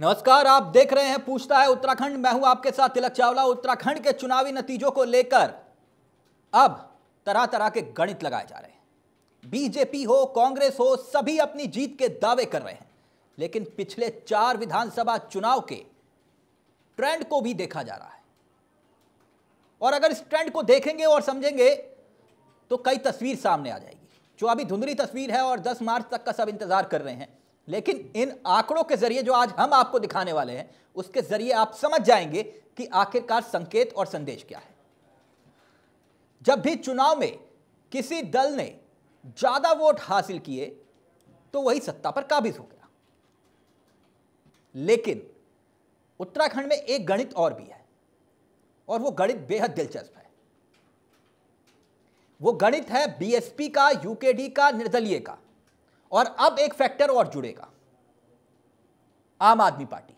नमस्कार, आप देख रहे हैं पूछता है उत्तराखंड। मैं हूँ आपके साथ तिलक चावला। उत्तराखंड के चुनावी नतीजों को लेकर अब तरह तरह के गणित लगाए जा रहे हैं। बीजेपी हो, कांग्रेस हो, सभी अपनी जीत के दावे कर रहे हैं। लेकिन पिछले चार विधानसभा चुनाव के ट्रेंड को भी देखा जा रहा है। और अगर इस ट्रेंड को देखेंगे और समझेंगे तो कई तस्वीर सामने आ जाएगी। जो अभी धुंधली तस्वीर है और 10 मार्च तक का सब इंतज़ार कर रहे हैं। लेकिन इन आंकड़ों के ज़रिए जो आज हम आपको दिखाने वाले हैं, उसके ज़रिए आप समझ जाएँगे कि आखिरकार संकेत और संदेश क्या है। जब भी चुनाव में किसी दल ने ज़्यादा वोट हासिल किए तो वही सत्ता पर काबिज हो गया। लेकिन उत्तराखंड में एक गणित और भी है, और वो गणित बेहद दिलचस्प है। वो गणित है बीएसपी का, यूकेडी का, निर्दलीय का। और अब एक फैक्टर और जुड़ेगा। आम आदमी पार्टी।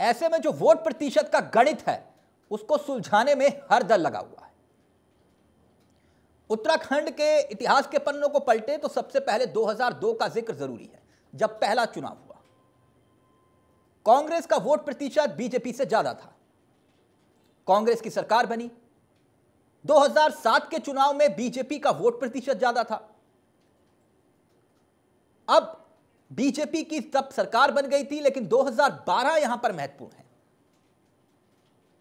ऐसे में जो वोट प्रतिशत का गणित है, उसको सुलझाने में हर दल लगा हुआ है। उत्तराखंड के इतिहास के पन्नों को पलटे तो सबसे पहले 2002 का ज़िक्र ज़रूरी है, जब पहला चुनाव हुआ। कांग्रेस का वोट प्रतिशत बीजेपी से ज़्यादा था। कांग्रेस की सरकार बनी। 2007 के चुनाव में बीजेपी का वोट प्रतिशत ज़्यादा था। अब बीजेपी की तब सरकार बन गई थी, लेकिन 2012 यहाँ पर महत्वपूर्ण है।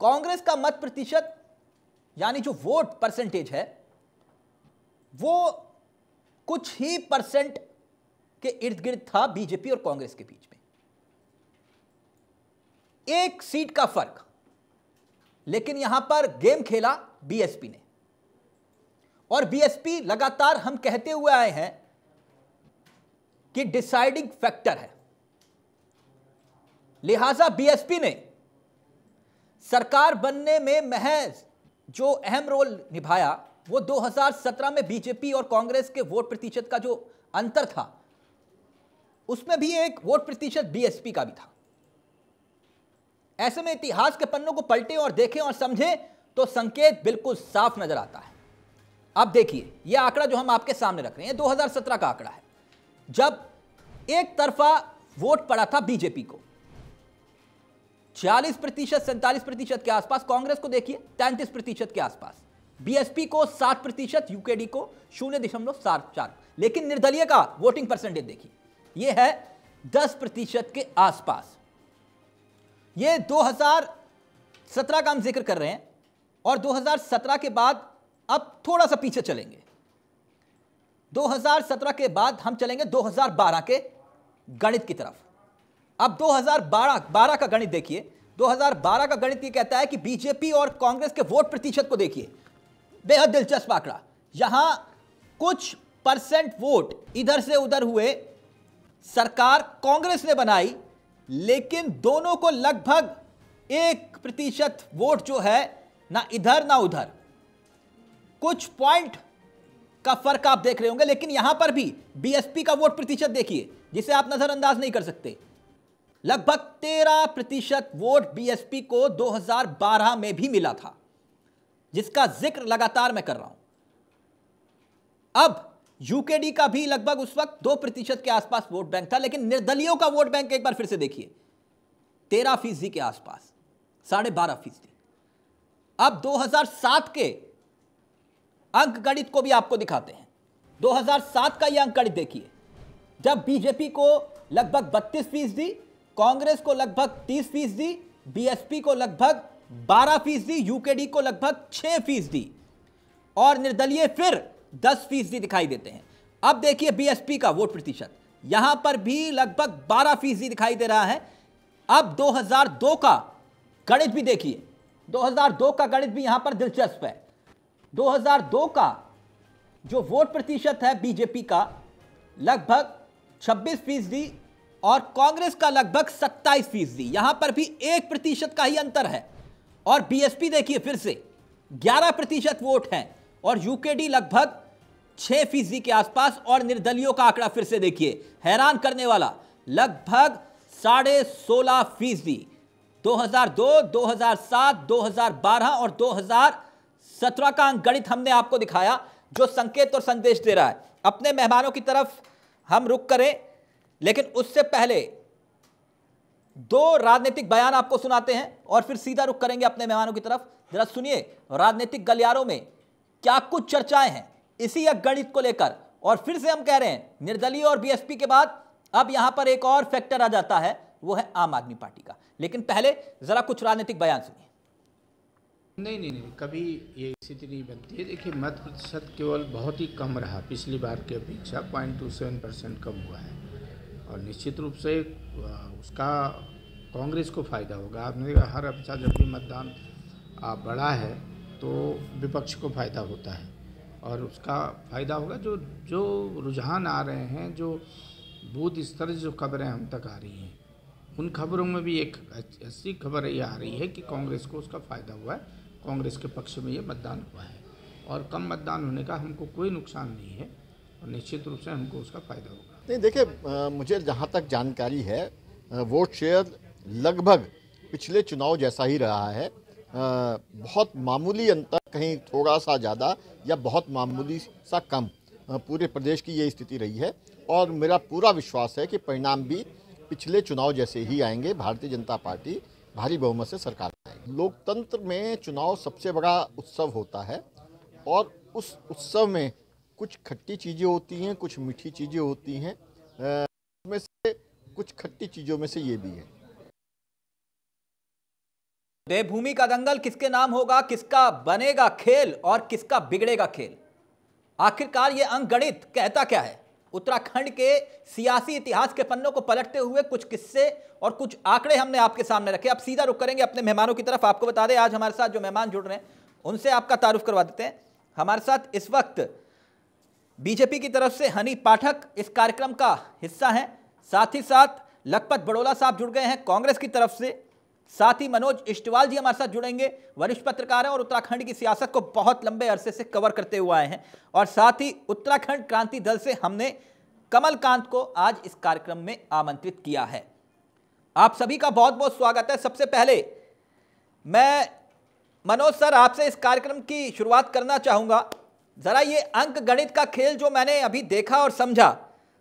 कांग्रेस का मत प्रतिशत, यानी जो वोट परसेंटेज है, वो कुछ ही परसेंट के इर्द गिर्द था बीजेपी और कांग्रेस के बीच में। एक सीट का फ़र्क, लेकिन यहाँ पर गेम खेला बीएसपी ने। और बीएसपी लगातार हम कहते हुए आए हैं कि डिसाइडिंग फैक्टर है। लिहाजा बीएसपी ने सरकार बनने में महज जो अहम रोल निभाया, वो 2017 में बीजेपी और कांग्रेस के वोट प्रतिशत का जो अंतर था, उसमें भी एक वोट प्रतिशत बीएसपी का भी था। ऐसे में इतिहास के पन्नों को पलटे और देखें और समझें तो संकेत बिल्कुल साफ़ नज़र आता है। अब देखिए यह आंकड़ा जो हम आपके सामने रख रहे हैं 2017 का आंकड़ा है। जब एक तरफा वोट पड़ा था बीजेपी को। 40 प्रतिशत, सैंतालीस प्रतिशत के आसपास कांग्रेस को देखिए, तैंतीस प्रतिशत के आसपास। बीएसपी को 7 प्रतिशत, यूकेडी को शून्य दशमलव सात चार। लेकिन निर्दलीय का वोटिंग परसेंटेज देखिए यह है 10 प्रतिशत के आसपास। यह 2017 का हम ज़िक्र कर रहे हैं और 2017 के बाद अब थोड़ा सा पीछे चलेंगे। 2017 के बाद हम चलेंगे 2012 के गणित की तरफ़। अब 2012 12 का गणित देखिए। 2012 का गणित ये कहता है कि बीजेपी और कांग्रेस के वोट प्रतिशत को देखिए। बेहद दिलचस्प आंकड़ा। यहाँ कुछ परसेंट वोट इधर से उधर हुए। सरकार कांग्रेस ने बनाई, लेकिन दोनों को लगभग एक प्रतिशत वोट जो है, ना इधर ना उधर। कुछ पॉइंट का फ़र्क आप देख रहे होंगे, लेकिन यहाँ पर भी बीएसपी का वोट प्रतिशत देखिए, जिसे आप नजरअंदाज नहीं कर सकते। लगभग तेरह प्रतिशत वोट बीएसपी को 2012 में भी मिला था, जिसका ज़िक्र लगातार मैं कर रहा हूँ। अब यूकेडी का भी लगभग उस वक्त दो प्रतिशत के आसपास वोट बैंक था, लेकिन निर्दलियों का वोट बैंक एक बार फिर से देखिए, तेरह फ़ीसदी के आसपास, साढ़े बारह फ़ीसदी। अब 2007 के अंक गणित को भी आपको दिखाते हैं। 2007 का यह अंक गणित देखिए। जब बीजेपी को लगभग 32 फ़ीसदी, कांग्रेस को लगभग 30 फ़ीसदी, बीएसपी को लगभग 12 फ़ीसदी, यूकेडी को लगभग 6 फ़ीसदी और निर्दलीय फिर 10 फ़ीसदी दिखाई देते हैं। अब देखिए बीएसपी का वोट प्रतिशत। यहाँ पर भी लगभग 12 फ़ीसदी दिखाई दे रहा है। अब 2002 का गणित भी देखिए। 2002 का गणित भी यहाँ पर दिलचस्प है। 2002 का जो वोट प्रतिशत है बीजेपी का लगभग 26 फ़ीसदी और कांग्रेस का लगभग 27 फ़ीसदी। यहाँ पर भी एक प्रतिशत का ही अंतर है। और बीएसपी देखिए फिर से 11 प्रतिशत वोट हैं और यूकेडी लगभग 6 फ़ीसदी के आसपास और निर्दलियों का आंकड़ा फिर से देखिए हैरान करने वाला लगभग साढ़े सोलह फ़ीसदी। 2002, 2007, 2012 और 2017 का अंक गणित हमने आपको दिखाया, जो संकेत और संदेश दे रहा है। अपने मेहमानों की तरफ़ हम रुक करें, लेकिन उससे पहले दो राजनीतिक बयान आपको सुनाते हैं और फिर सीधा रुख करेंगे अपने मेहमानों की तरफ़। जरा सुनिए, राजनीतिक गलियारों में क्या कुछ चर्चाएँ हैं? इसी गणित को लेकर। और फिर से हम कह रहे हैं, निर्दलीय और बीएसपी के बाद अब यहाँ पर एक और फैक्टर आ जाता है, वो है आम आदमी पार्टी का। लेकिन पहले जरा कुछ राजनीतिक बयान सुनिए। नहीं नहीं नहीं, कभी ये स्थिति नहीं बनती है। देखिए, मत प्रतिशत केवल बहुत ही कम रहा। पिछली बार की अपेक्षा पॉइंट टू सेवन परसेंट कम हुआ है। और निश्चित रूप से उसका कांग्रेस को फ़ायदा होगा। आपने देखा, हर अच्छा जब भी मतदान बढ़ा है तो विपक्ष को फ़ायदा होता है। और उसका फ़ायदा होगा जो जो रुझान आ रहे हैं, जो बूथ स्तर जो खबरें हम तक आ रही हैं, उन खबरों में भी एक ऐसी खबर ये आ रही है कि कांग्रेस को उसका फ़ायदा हुआ है। कांग्रेस के पक्ष में ये मतदान हुआ है। और कम मतदान होने का हमको कोई नुकसान नहीं है और निश्चित रूप से हमको उसका फ़ायदा होगा। नहीं देखिए मुझे जहाँ तक जानकारी है वोट शेयर लगभग पिछले चुनाव जैसा ही रहा है। आ, बहुत मामूली अंतर कहीं थोड़ा सा ज़्यादा या बहुत मामूली सा कम पूरे प्रदेश की ये स्थिति रही है। और मेरा पूरा विश्वास है कि परिणाम भी पिछले चुनाव जैसे ही आएँगे भारतीय जनता पार्टी भारी बहुमत से सरकार लोकतंत्र में चुनाव सबसे बड़ा उत्सव होता है और उस उत्सव में कुछ खट्टी चीज़ें होती हैं, कुछ मीठी चीज़ें होती हैं उसमें से कुछ खट्टी चीज़ों में से ये भी है। देवभूमि का दंगल किसके नाम होगा, किसका बनेगा खेल और किसका बिगड़ेगा खेल? आखिरकार ये अंक गणित कहता क्या है? उत्तराखंड के सियासी इतिहास के पन्नों को पलटते हुए कुछ किस्से और कुछ आंकड़े हमने आपके सामने रखे। अब सीधा रुक करेंगे अपने मेहमानों की तरफ़। आपको बता दें, आज हमारे साथ जो मेहमान जुड़ रहे हैं, उनसे आपका तारुफ करवा देते हैं। हमारे साथ इस वक्त बीजेपी की तरफ़ से हनी पाठक इस कार्यक्रम का हिस्सा हैं। साथ ही साथ लखपत बड़ोला साहब जुड़ गए हैं कांग्रेस की तरफ़ से। साथ ही मनोज इष्टवाल जी हमारे साथ जुड़ेंगे, वरिष्ठ पत्रकार हैं और उत्तराखंड की सियासत को बहुत लंबे अरसे से कवर करते हुए आए हैं। और साथ ही उत्तराखंड क्रांति दल से हमने कमलकांत को आज इस कार्यक्रम में आमंत्रित किया है। आप सभी का बहुत बहुत स्वागत है। सबसे पहले मैं मनोज सर, आपसे इस कार्यक्रम की शुरुआत करना चाहूँगा। जरा ये अंक गणित का खेल जो मैंने अभी देखा और समझा,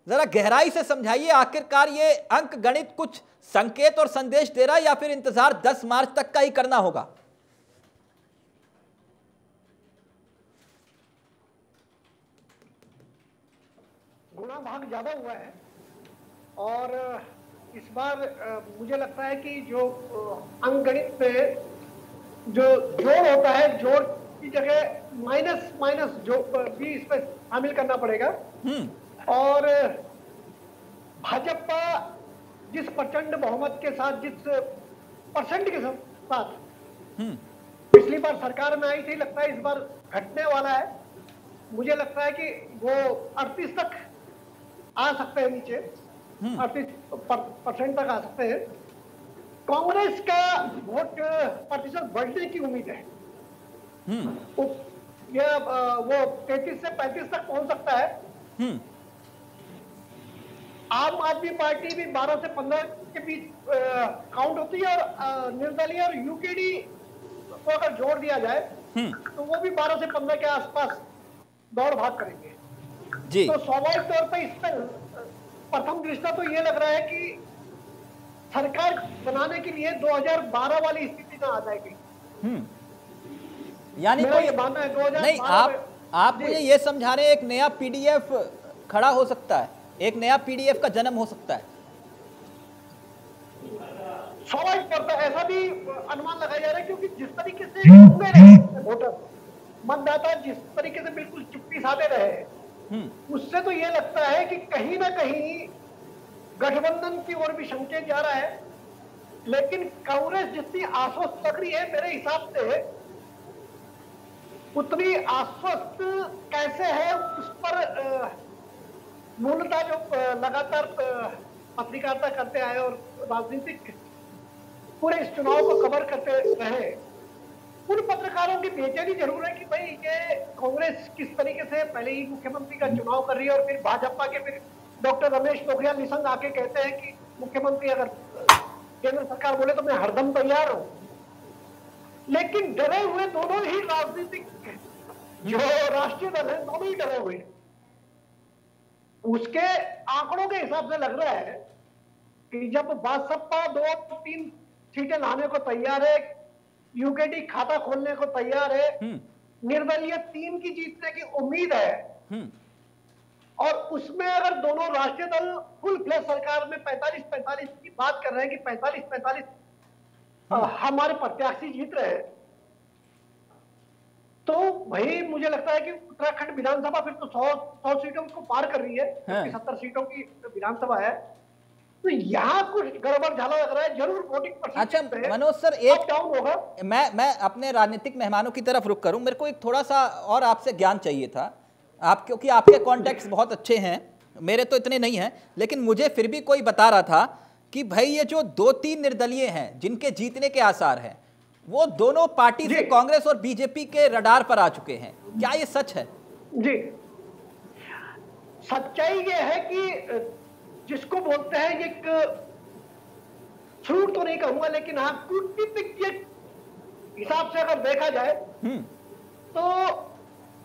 जरा गहराई से समझाइए, आखिरकार ये अंक गणित कुछ संकेत और संदेश दे रहा है या फिर इंतज़ार 10 मार्च तक का ही करना होगा गुणा भाग ज़्यादा हुआ है और इस बार मुझे लगता है कि जो अंक गणित पे जो जोड़ होता है जोड़ की जगह माइनस माइनस जो भी इसमें शामिल करना पड़ेगा हम्म। और भाजपा जिस प्रचंड बहुमत के साथ जिस परसेंट के साथ हम्म। पिछली बार सरकार में आई थी लगता है इस बार घटने वाला है। मुझे लगता है कि वो अड़तीस तक आ सकते हैं नीचे। हम्म। अड़तीस परसेंट तक आ सकते हैं। कांग्रेस का वोट प्रतिशत बढ़ने की उम्मीद है। हम्म। ये वो तैतीस से पैंतीस तक पहुँच सकता है। आम आदमी पार्टी भी 12 से 15 के बीच काउंट होती है और निर्दलीय और यूकेडी को अगर जोड़ दिया जाए हम्म। तो वो भी 12 से 15 के आसपास दौड़ भाग करेंगे। जी। तो स्वाभाविक तौर पर इस पर प्रथम दृष्टा तो ये लग रहा है कि सरकार बनाने के लिए 2012 वाली स्थिति ना आ जाएगी। हम्म। यानी मानना है 2012 नहीं आप आप मुझे ये समझा रहे हैं एक नया पीडीएफ खड़ा हो सकता है। एक नया पीडीएफ का जन्म हो सकता है स्वाभाविक ऐसा भी अनुमान लगाया जा रहा है क्योंकि जिस तरीके से वोटर मतदाता जिस तरीके से बिल्कुल चुप्पी साधे रहे हम्म। उससे तो ये लगता है कि कहीं ना कहीं गठबंधन की ओर भी संकेत जा रहा है लेकिन कांग्रेस जितनी आश्वस्त लग रही है मेरे हिसाब से उतनी आश्वस्त कैसे है उस पर मूलतः जो लगातार पत्रकारिता करते आए और राजनीतिक पूरे इस चुनाव को कवर करते रहे, उन पत्रकारों की बेचैनी ज़रूर है कि भाई ये कांग्रेस किस तरीके से पहले ही मुख्यमंत्री का चुनाव कर रही है और फिर भाजपा के फिर डॉक्टर रमेश पोखरियाल निशंक आके कहते हैं कि मुख्यमंत्री अगर केंद्र सरकार बोले तो मैं हरदम तैयार हूँ। लेकिन डरे हुए दोनों ही राजनीतिक जो राष्ट्रीय दल है, दोनों ही डरे हुए हैं। उसके आंकड़ों के हिसाब से लग रहा है कि जब बासपा दो तीन सीटें लाने को तैयार है यूकेडी खाता खोलने को तैयार है हम्म। निर्दलीय तीन की जीतने की उम्मीद है। हम्म। और उसमें अगर दोनों राष्ट्रीय दल फुल फ्लैश सरकार में 45 45 की बात कर रहे हैं कि 45 45 हमारे प्रत्याशी जीत रहे हैं। तो भाई मुझे लगता है कि उत्तराखंड विधानसभा फिर तो 100 100 सीटों को पार कर रही है हाँ। सत्तर सीटों की विधानसभा है। तो यहाँ कुछ गड़बड़ झाला लग रहा है ज़रूर वोटिंग अच्छा मनोज सर एक डाउन होगा। मैं मैं अपने राजनीतिक मेहमानों की तरफ़ रुक करूँ। मेरे को एक थोड़ा सा और आपसे ज्ञान चाहिए था। आप क्योंकि आपके कॉन्टेक्ट्स बहुत अच्छे हैं मेरे तो इतने नहीं हैं लेकिन मुझे फिर भी कोई बता रहा था कि भाई ये जो दो तीन निर्दलीय हैं जिनके जीतने के आसार हैं वो दोनों पार्टी से कांग्रेस और बीजेपी के रडार पर आ चुके हैं। क्या ये सच है? जी। सच्चाई ये है कि जिसको बोलते हैं एक झूठ तो नहीं कहूँगा लेकिन हाँ कूटनीतिक के हिसाब से अगर देखा जाए हम्म। तो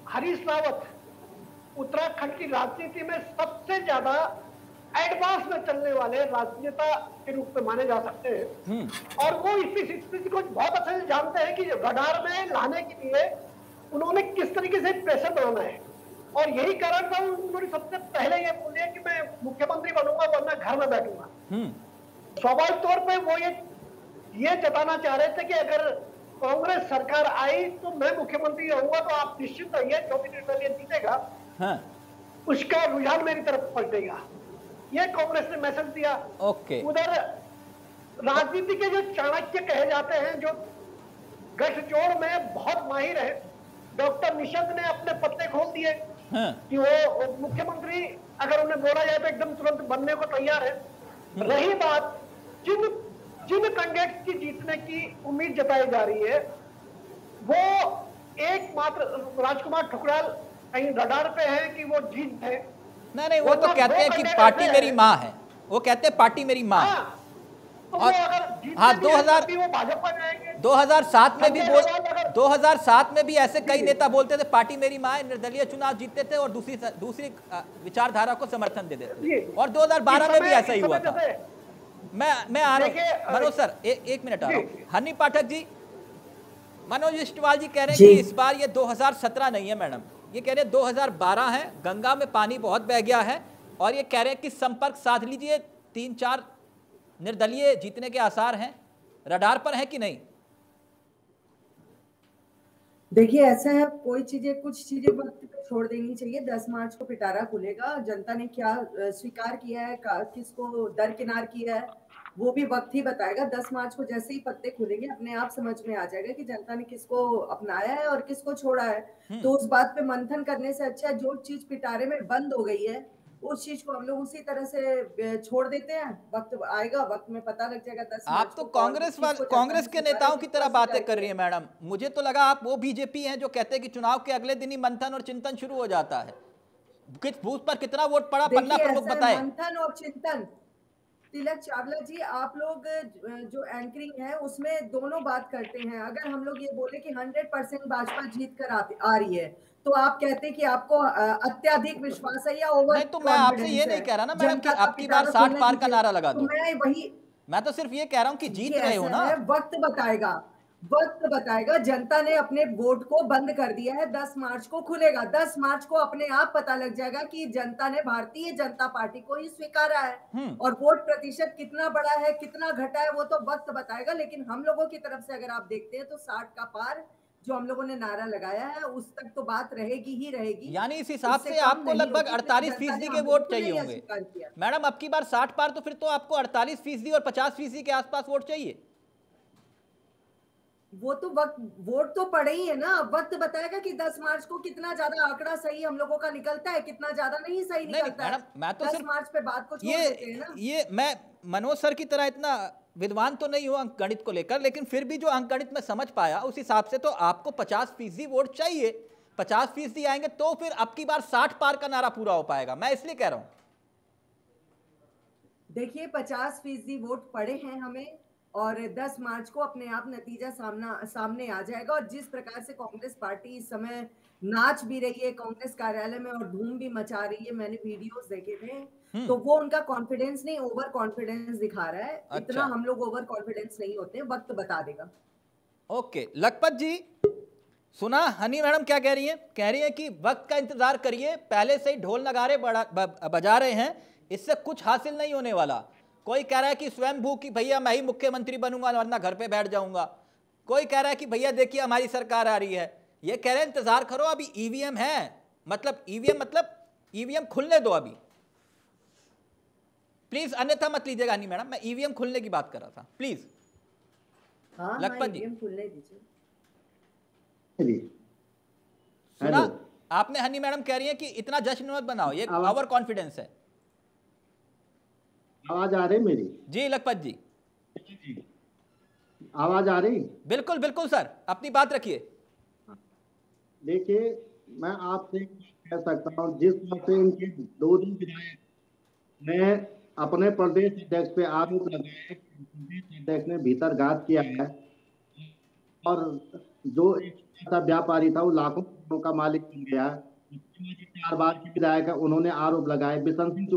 हरीश रावत उत्तराखंड की राजनीति में सबसे ज़्यादा एडवांस में चलने वाले राजनेता के रूप में माने जा सकते हैं। हम्म। और वो इस स्थिति को बहुत अच्छे से जानते हैं कि रडार में लाने के लिए उन्होंने किस तरीके से प्रेशर बनाना है। और यही कारण था उन्होंने सबसे पहले ये बोले कि मैं मुख्यमंत्री बनूँगा वरना घर में बैठूँगा। हम्म। स्वाभाविक तौर पर वो ये ये जताना चाह रहे थे कि अगर कांग्रेस सरकार आई तो मैं मुख्यमंत्री रहूँगा तो आप निश्चित रहिए जो भी निर्दलीय जीतेगा हाँ। उसका रुझान मेरी तरफ़ पलटेगा। ये कांग्रेस ने मैसेज दिया। ओके। उधर राजनीति के जो चाणक्य कहे जाते हैं जो गठजोड़ में बहुत माहिर है डॉक्टर निशंक ने अपने पत्ते खोल दिए हाँ। कि वो मुख्यमंत्री अगर उन्हें बोला जाए तो एकदम तुरंत बनने को तैयार है। रही बात जिन जिन कैंडिडेट की जीतने की उम्मीद जताई जा रही है वो एकमात्र राजकुमार ठुकराल कहीं रडार पे है कि वो जीत है। नहीं नहीं वो वो तो तो कहते हैं कि पार्टी मेरी माँ है। वो कहते हैं पार्टी मेरी माँ है। हाँ तो और- वो अगर जीतते हाँ, भी हैं, 2000 तब भी वो भाजपा जाएँगे 2007 में भी बोल अग्रवाल अगर- 2007 में भी ऐसे कई नेता बोलते थे पार्टी मेरी माँ है निर्दलीय चुनाव जीतते थे और दूसरी दूसरी विचारधारा को समर्थन दे देते थे। और 2012 में भी ऐसा ही हुआ था। मैं मैं आ रहा हूँ। मनोज सर ए, एक मिनट आ रहा हूँ। हनी पाठक जी मनोज इस्टवाल जी कह रहे हैं कि इस बार ये 2017 नहीं है मैडम। ये कह रहे हैं 2012 है, गंगा में पानी बहुत बह गया है और ये कह रहे हैं कि संपर्क साध लीजिए तीन चार निर्दलीय जीतने के आसार हैं, रडार पर है कि नहीं? देखिए, ऐसा है कोई चीज़ें, कुछ चीज़ें वक्त पे छोड़ देनी चाहिए, दस मार्च को पिटारा खुलेगा, जनता ने क्या स्वीकार किया है किसको दरकिनार किया है वो भी वक्त ही बताएगा। दस मार्च को जैसे ही पत्ते खुलेंगे अपने आप समझ में आ जाएगा कि जनता ने किसको अपनाया है और किसको छोड़ा है। तो उस बात पे मंथन करने से अच्छा है, जो चीज़ पिटारे में बंद हो गई है उस चीज़ को हम लोग उसी तरह से छोड़ देते हैं। वक्त आएगा वक्त में पता लग जाएगा दस आप तो कांग्रेस वाले कांग्रेस के नेताओं की तरह बातें कर रही है मैडम। मुझे तो लगा आप वो बीजेपी हैं जो कहते हैं कि चुनाव के अगले दिन ही मंथन और चिंतन शुरू हो जाता है। किस बूथ पर कितना वोट पड़ा पन्ना प्रमुख बताए। मंथन और चिंतन। तिलक चावला जी आप लोग जो एंकरिंग है उसमें दोनों बात करते हैं। अगर हम लोग ये बोले कि 100 परसेंट भाजपा जीत कर आ, आ रही है तो आप कहते हैं कि आपको अत्याधिक विश्वास है या ओवर नहीं, तो मैं आपसे ये नहीं कह रहा ना मैडम कि अब बार 60 पार का नारा लगा दो। मैं वही मैं तो सिर्फ़ ये कह रहा हूँ कि जीत रहे हो ना। वक्त बताएगा। वक्त बताएगा। जनता ने अपने वोट को बंद कर दिया है। 10 मार्च को खुलेगा। 10 मार्च को अपने आप पता लग जाएगा कि जनता ने भारतीय जनता पार्टी को ही स्वीकारा है। हम्म। और वोट प्रतिशत कितना बड़ा है कितना घटा है वो तो वक्त बताएगा। लेकिन हम लोगों की तरफ़ से अगर आप देखते हैं तो साठ का पार जो हम लोगों ने नारा लगाया है उस तक तो बात रहेगी ही रहेगी। यानी इस हिसाब से आपको लगभग होगी, क्योंकि 48 जनता ने फ़ीसदी के वोट चाहिए होंगे। मैडम अब की बार 60 पार तो फिर तो आपको 48 फ़ीसदी और 50 फ़ीसदी के आसपास वोट चाहिए। वो तो वक्त वोट तो पड़े ही है ना। वक्त बताएगा कि 10 मार्च को कितना ज़्यादा आंकड़ा सही हम लोगों का निकलता है कितना ज़्यादा नहीं सही नहीं, निकलता है। मैं तो 10 सिर्फ़ मार्च पे बात को ये ना। ये मैं मनोज सर की तरह इतना विद्वान तो नहीं हूँ अंक गणित को लेकर लेकिन फिर भी जो अंक गणित में समझ पाया उस हिसाब से तो आपको 50 फ़ीसदी वोट चाहिए। 50 फ़ीसदी आएँगे तो फिर अब की बार 60 पार का नारा पूरा हो पाएगा। मैं इसलिए कह रहा हूँ। देखिए 50 फ़ीसदी वोट पड़े हैं हमें और 10 मार्च को अपने आप नतीजा सामना सामने आ जाएगा। और जिस प्रकार से कांग्रेस पार्टी इस समय नाच भी रही है कांग्रेस कार्यालय में और धूम भी मचा रही है मैंने वीडियोस देखे थे हम्म। तो वो उनका कॉन्फिडेंस नहीं ओवर कॉन्फिडेंस दिखा रहा है। अच्छा। इतना हम लोग ओवर कॉन्फिडेंस नहीं होते वक्त बता देगा। ओके लखपत जी सुना हनी मैडम क्या कह रही हैं? कह रही है कि वक्त का इंतज़ार करिए पहले से ही ढोल नगारे बजा रहे हैं इससे कुछ हासिल नहीं होने वाला। कोई कह रहा है कि स्वयं भू की भैया मैं ही मुख्यमंत्री बनूँगा वरना घर पे बैठ जाऊँगा। कोई कह रहा है कि भैया देखिए हमारी सरकार आ रही है। ये कह रहे हैं इंतज़ार करो अभी ईवीएम है। मतलब ईवीएम मतलब ईवीएम खुलने दो अभी। प्लीज़ अन्यथा मत लीजिएगा हनी मैडम मैं ईवीएम खुलने की बात कर रहा था। प्लीज़। हाँ लखपत हाँ जी। खुलने दीजिए। सुना आपने हनी मैडम कह रही है कि इतना जश्न मत बनाओ ये ओवर कॉन्फिडेंस है। आवाज़ आ रही मेरी? जी लखपत जी। आवाज़ आ रही? बिल्कुल बिल्कुल सर। अपनी बात रखिए। देखिए मैं आपसे कह सकता हूँ जिस तरह से इनके दो दिन विधायक ने अपने प्रदेश अध्यक्ष पे आरोप लगाया प्रदेश अध्यक्ष ने भीतर घात किया है और जो एक व्यापारी था वो लाखों करोड़ों का मालिक बन गया। चार बार के विधायक है उन्होंने आरोप लगाए। बिशन सिंह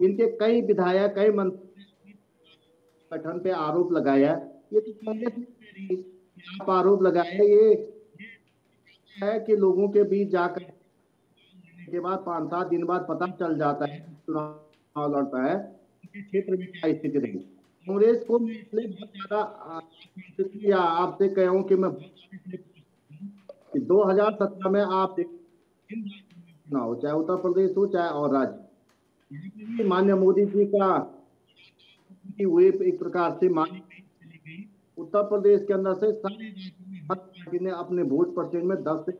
इनके कई विधायक, कई मंत्री गठन पे आरोप लगाया। ये तो कि आप आरोप लगाए, ये ये है कि लोगों के बीच जाकर के बाद पाँच सात दिन बाद पता चल जाता है चुनाव लड़ता है क्षेत्र में क्या स्थिति रही। कांग्रेस को मैं इसलिए बहुत ज़्यादा इसलिए आपसे कह कि मैं कि 2017 में आप चुनाव, चाहे उत्तर प्रदेश हो, चाहे और राज्य। मान्य मोदी जी का वे एक प्रकार से मानी चली गई। उत्तर प्रदेश के अंदर से सारे हर पार्टी ने अपने वोट परसेंट में दस से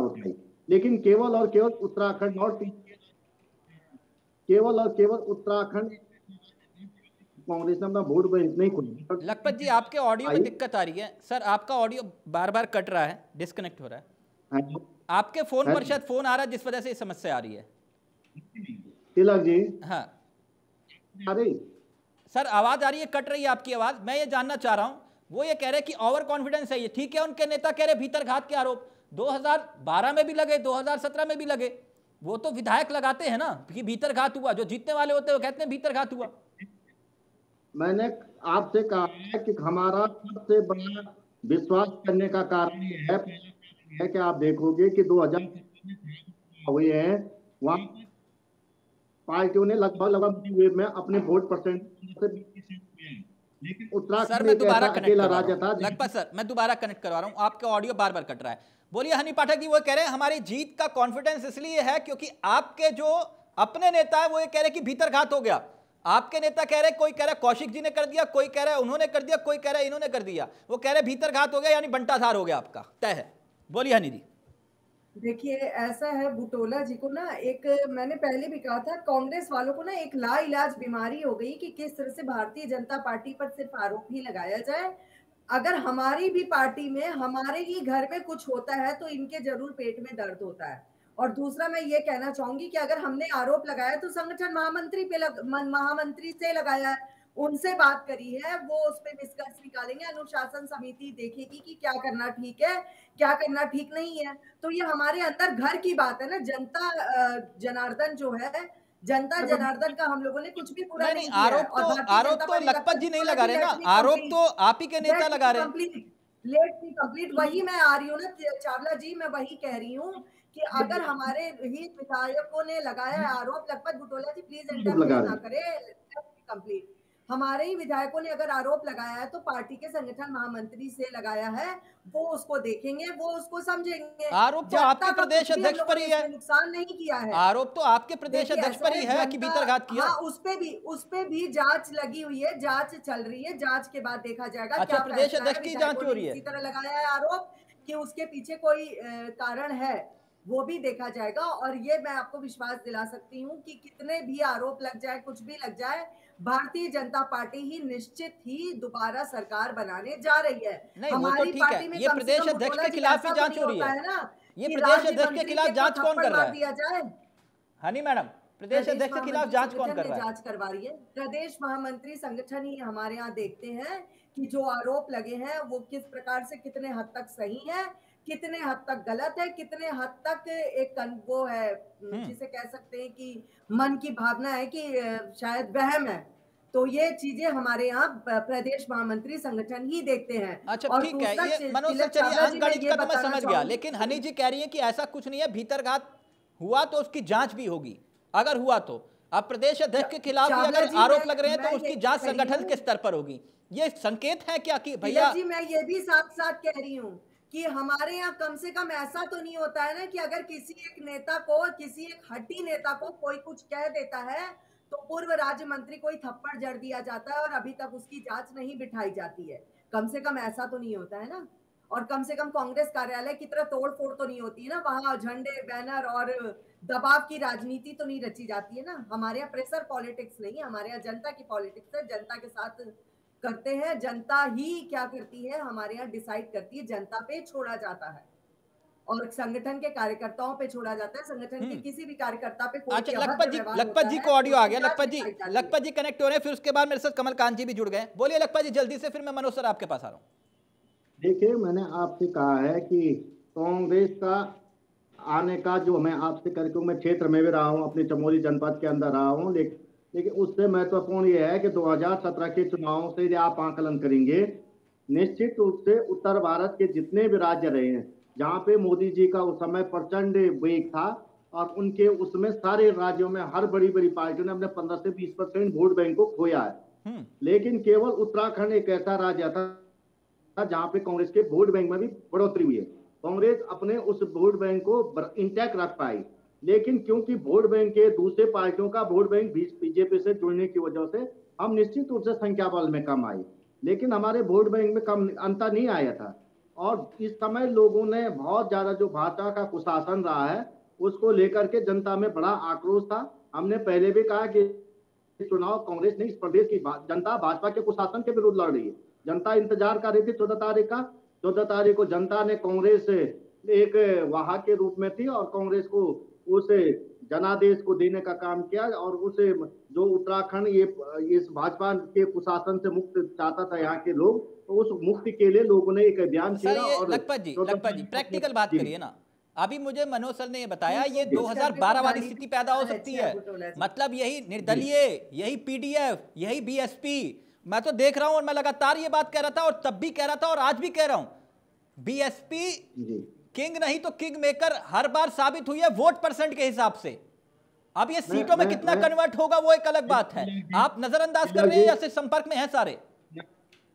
उठाई। लेकिन केवल और केवल उत्तराखंड और केवल और केवल उत्तराखंड कांग्रेस ने अपना वोट बैंक नहीं खोला। लखपत जी आपके ऑडियो में दिक्कत आ रही है। सर आपका ऑडियो बार बार कट रहा है डिस्कनेक्ट हो रहा है। हाँ, आपके फ़ोन पर शायद फ़ोन आ रहा है जिस वजह से समस्या आ रही है। तिलक जी। हाँ। आ रही सर आवाज़ आ रही है कट रही है आपकी आवाज़। मैं ये जानना चाह रहा हूँ वो ये कह रहे हैं कि ओवर कॉन्फिडेंस है ये। ठीक है उनके नेता कह रहे भीतर घात के आरोप। 2012 में भी लगे 2017 में भी लगे। वो तो विधायक लगाते हैं ना कि भीतर घात हुआ जो जीतने वाले होते हैं वो कहते हैं भीतर घात हुआ। मैंने आपसे कहा है कि हमारा सबसे बड़ा विश्वास करने का कारण ये है है कि आप देखोगे कि दो हज़ार हुए हैं वहाँ पार्टियों ने लगभग लगभग में अपने वोट परसेंट से 20% हुए लेकिन उत्तराखंड मैं दोबारा कनेक्ट अकेला राज्य रहा था लगभग सर मैं दोबारा कनेक्ट करवा रहा हूँ। आपका ऑडियो बार बार कट रहा है। बोलिए हनी पाठक जी वो कह रहे हैं हमारी जीत का कॉन्फिडेंस इसलिए है क्योंकि आपके जो अपने नेता है वो ये कह रहे हैं कि भीतर घात हो गया। आपके नेता कह रहे हैं कोई कह रहा है कौशिक जी ने कर दिया कोई कह रहा है उन्होंने कर दिया कोई कह रहा है इन्होंने कर दिया। वो कह रहे हैं भीतर घात हो गया यानी बंटाधार हो गया आपका। तय है। बोलिए हनी जी। देखिए ऐसा है बुटोला जी को ना एक मैंने पहले भी कहा था कांग्रेस वालों को ना एक लाइलाज बीमारी हो गई कि किस तरह से भारतीय जनता पार्टी पर सिर्फ़ आरोप ही लगाया जाए। अगर हमारी भी पार्टी में हमारे ही घर में कुछ होता है तो इनके ज़रूर पेट में दर्द होता है। और दूसरा मैं ये कहना चाहूँगी कि अगर हमने आरोप लगाया तो संगठन महामंत्री पे लग, महामंत्री से लगाया है। उनसे बात करी है वो उस पर निष्कर्ष निकालेंगे। अनुशासन समिति देखेगी कि क्या करना ठीक है क्या करना ठीक नहीं है। तो ये हमारे अंदर घर की बात है ना जनता जनार्दन जो है जनता जनार्दन का हम लोगों ने कुछ भी पूरा नहीं नहीं है। आरोप तो आरोप तो लखपत जी नहीं लगा रहे ना। आरोप तो आप ही के नेता लगा रहे हैं। लेट मी कंप्लीट वही मैं आ रही हूँ ना चावला जी मैं वही कह रही हूँ कि अगर हमारे ही विधायकों ने लगाया आरोप लखपत बुटोला जी प्लीज़ रहे ना करे कंप्लीट हमारे ही विधायकों ने अगर आरोप लगाया है तो पार्टी के संगठन महामंत्री से लगाया है वो उसको देखेंगे वो उसको समझेंगे। आरोप तो आपके प्रदेश अध्यक्ष पर ही है। नुकसान नहीं किया है। आरोप तो आपके प्रदेश अध्यक्ष पर ही है कि जनता- भीतर घात किया। हाँ उस पे भी उस पे भी जाँच लगी हुई है जाँच चल रही है जाँच के बाद देखा जाएगा अच्छा, क्या प्रदेश अध्यक्ष की जाँच हो रही है। इसी तरह लगाया है आरोप कि उसके पीछे कोई कारण है वो भी देखा जाएगा। और ये मैं आपको विश्वास दिला सकती हूँ कि कितने भी आरोप लग जाए कुछ भी लग जाए भारतीय जनता पार्टी ही निश्चित ही दोबारा सरकार बनाने जा रही है नहीं, वो तो ठीक है। ये प्रदेश अध्यक्ष के खिलाफ ही तो जाँच हो रही है। ना ये प्रदेश अध्यक्ष के खिलाफ जाँच कौन कर रहा है? दिया जाए हनी मैडम प्रदेश अध्यक्ष के खिलाफ जाँच कौन कर रहा है जाँच करवा रही है प्रदेश महामंत्री संगठन ही हमारे यहाँ देखते हैं कि जो आरोप लगे हैं वो किस प्रकार से कितने हद तक सही है कितने हद तक गलत है कितने हद तक एक वो है हम्म। जिसे कह सकते हैं कि मन की भावना है कि शायद वहम है। तो ये चीज़ें हमारे यहाँ प्रदेश महामंत्री संगठन ही देखते हैं। अच्छा ठीक है ये मनोज सर चलिए चावला जी, गणित का तो मैं समझ गया लेकिन हनी जी कह रही है कि ऐसा कुछ नहीं है भीतरघात हुआ तो उसकी जाँच भी होगी अगर हुआ तो। अब प्रदेश अध्यक्ष के खिलाफ भी अगर आरोप लग रहे हैं तो उसकी जाँच संगठन के स्तर पर होगी? ये संकेत है क्या कि भैया भैया जी मैं ये भी साथ साथ कह रही हूँ कि हमारे यहाँ कम से कम ऐसा तो नहीं होता है ना कि अगर किसी एक नेता को, किसी एक हड्डी नेता को कोई कुछ कह देता है तो पूर्व राज्य मंत्री को ही थप्पड़ जड़ दिया जाता है और अभी तक उसकी जाँच नहीं बिठाई जाती है। कम से कम ऐसा तो नहीं होता है ना? और कम से कम कांग्रेस कार्यालय की तरह तोड़ फोड़ तो नहीं होती है ना? वहाँ झंडे, बैनर और दबाव की राजनीति तो नहीं रची जाती है ना? हमारे यहाँ प्रेशर पॉलिटिक्स नहीं है, हमारे यहाँ जनता की पॉलिटिक्स है, जनता के साथ करते हैं जनता ही क्या करती है हमारे यहाँ डिसाइड करती है जनता पे छोड़ा जाता है और संगठन के कार्यकर्ताओं पे छोड़ा जाता है संगठन के हम्म। किसी भी कार्यकर्ता पे अच्छा लखपत जी लखपत जी है, को ऑडियो आ गया लखपत जी। लखपत जी कनेक्ट हो रहे हैं फिर उसके बाद मेरे साथ कमल कांत जी भी जुड़ गए बोलिए लखपत जी जल्दी से फिर मैं मनोज सर आपके पास आ रहा हूँ देखिए मैंने आपसे कहा है कि कांग्रेस का आने का जो मैं आपसे करके मैं क्षेत्र में भी रहा हूँ अपनी चमोली जनपद के अंदर रहा हूँ लेकिन लेकिन उससे महत्वपूर्ण ये है कि 2017 के चुनाव से यदि आप आकलन करेंगे निश्चित रूप से उत्तर भारत के जितने भी राज्य रहे हैं जहाँ पे मोदी जी का उस समय प्रचंड वेग था और उनके उसमें सारे राज्यों में हर बड़ी बड़ी पार्टियों ने अपने 15 से 20 परसेंट वोट बैंक को खोया है। हम्म। लेकिन केवल उत्तराखंड एक ऐसा राज्य था जहाँ पे कांग्रेस के वोट बैंक में भी बढ़ोतरी हुई है। कांग्रेस अपने उस वोट बैंक को इंटैक्ट रख पाई। लेकिन क्योंकि वोट बैंक के दूसरे पार्टियों का वोट बैंक बीजेपी से जुड़ने की वजह से हम निश्चित रूप से संख्या बल में कम आई लेकिन हमारे वोट बैंक में कम अंतर नहीं आया था। और इस समय लोगों ने बहुत ज़्यादा जो भाजपा का कुशासन रहा है, उसको लेकर के जनता में बड़ा आक्रोश था। हमने पहले भी कहा कि चुनाव कांग्रेस नहीं, इस प्रदेश की जनता भाजपा के कुशासन के विरुद्ध लड़ रही है। जनता इंतज़ार कर रही थी चौदह तारीख का। चौदह तारीख को जनता ने कांग्रेस एक वाह के रूप में थी और कांग्रेस को उस जनादेश को देने का काम किया और उसे जो उत्तराखंड ये इस भाजपा के कुशासन से मुक्त चाहता था यहाँ के लोग तो उस मुक्ति के लिए लोगों ने एक अभियान किया और लखपत जी लखपत जी प्रैक्टिकल बात करिए ना। अभी मुझे मनोज सर ने ये बताया ये जी। 2012 वाली स्थिति पैदा हो सकती है। मतलब यही निर्दलीय यही पीडीएफ यही बीएसपी मैं तो देख रहा हूँ और मैं लगातार ये बात कह रहा था और तब भी कह रहा था और आज भी कह रहा हूँ। बीएसपी जी। किंग नहीं तो किंग मेकर हर बार साबित हुई है वोट परसेंट के हिसाब से। अब ये सीटों में कितना कन्वर्ट होगा वो एक अलग बात है। आप नजरअंदाज कर रहे हैं या सिर्फ़ संपर्क में हैं सारे?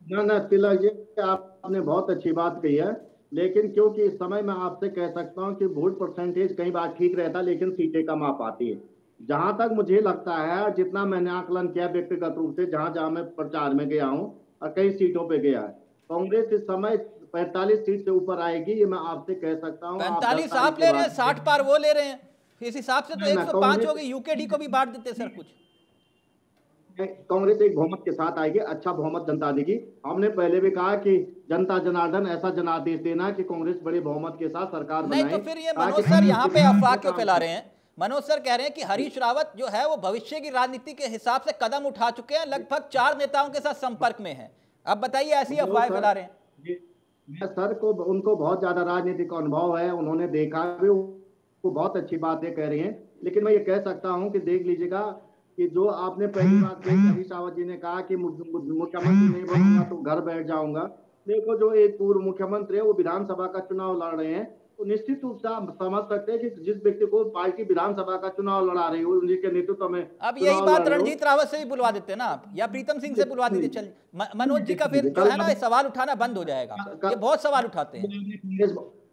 ना ना तिलक जी आपने बहुत अच्छी बात कही है लेकिन क्योंकि इस समय मैं आपसे कह सकता हूँ कि वोट परसेंटेज कई बार ठीक रहता लेकिन सीटें कम आ पाती है। जहाँ तक मुझे लगता है जितना मैंने आकलन किया व्यक्तिगत रूप से जहाँ जहाँ मैं प्रचार में गया हूँ और कई सीटों पे गया है। कांग्रेस इस समय पैंतालीस सीट से ऊपर आएगी ये मैं आपसे कह सकता हूँ पैंतालीस आप ले रहे हैं साठ पार वो ले रहे हैं। इस हिसाब से तो एक सौ पाँच हो गई यूकेडी को भी बांट देते सर कुछ। कांग्रेस एक बहुमत के साथ आएगी अच्छा बहुमत जनता देगी। हमने पहले भी कहा कि जनता जनार्दन ऐसा जनादेश देना कि कांग्रेस बड़े बहुमत के साथ सरकार नहीं बनाए तो फिर ये मनोज सर यहाँ पे अफवाह क्यों फैला रहे हैं? मनोज सर कह रहे हैं कि हरीश रावत जो है वो भविष्य की राजनीति के हिसाब से कदम उठा चुके हैं लगभग चार नेताओं के साथ संपर्क में हैं। अब बताइए ऐसी अफवाहें फैला रहे हैं। मैं सर को उनको बहुत ज़्यादा राजनीतिक अनुभव है उन्होंने देखा भी वो बहुत अच्छी बातें कह रही हैं। लेकिन मैं ये कह सकता हूँ कि देख लीजिएगा कि जो आपने पहली बात कही सावत हरीश रावत जी ने कहा कि मुख्यमंत्री नहीं बनूँगा तो घर बैठ जाऊँगा। देखो जो एक पूर्व मुख्यमंत्री है वो विधानसभा का चुनाव लड़ रहे हैं। निश्चित रूप से आप समझ सकते हैं कि जिस व्यक्ति को पार्टी विधानसभा का चुनाव लड़ा रही है उनके नेतृत्व में अब यही बात रणजीत रावत से भी बुलवा देते हैं ना आप या प्रीतम सिंह से बुलवा दीजिए चल मनोज जी का फिर जो है ना सवाल उठाना बंद हो जाएगा। ये बहुत सवाल उठाते हैं।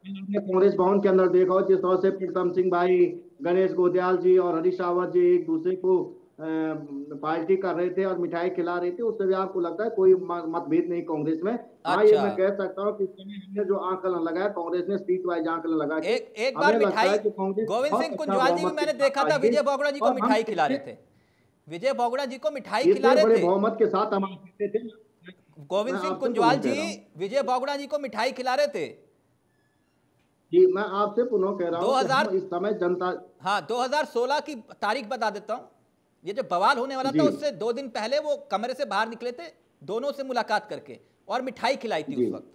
कांग्रेस भवन के अंदर देखा हो जिस तरह से प्रीतम सिंह भाई गणेश गोदयाल जी और हरीश रावत जी एक दूसरे को पार्टी कर रहे थे और मिठाई खिला रहे थे उससे भी आपको लगता है कोई मतभेद नहीं कांग्रेस में? हाँ ये अच्छा। मैं कह सकता हूँ कि हमने जो आंकलन लगाया कांग्रेस ने सीट वाइज आंकलन लगा एक एक बार मिठाई गोविंद सिंह अच्छा कुंजवाल जी भी मैंने देखा था विजय बोगड़ा जी को मिठाई खिला रहे थे। विजय बोगड़ा जी को मिठाई खिला रहे थे। बहुमत के साथ हम थे। गोविंद सिंह कुंजवाल जी विजय बोगड़ा जी को मिठाई खिला रहे थे। जी मैं आपसे पुनः कह रहा हूँ 2000 हम इस समय जनता हाँ 2016 की तारीख बता देता हूँ। ये जो बवाल होने वाला था उससे दो दिन पहले वो कमरे से बाहर निकले थे दोनों से मुलाकात करके और मिठाई खिलाई थी उस वक्त।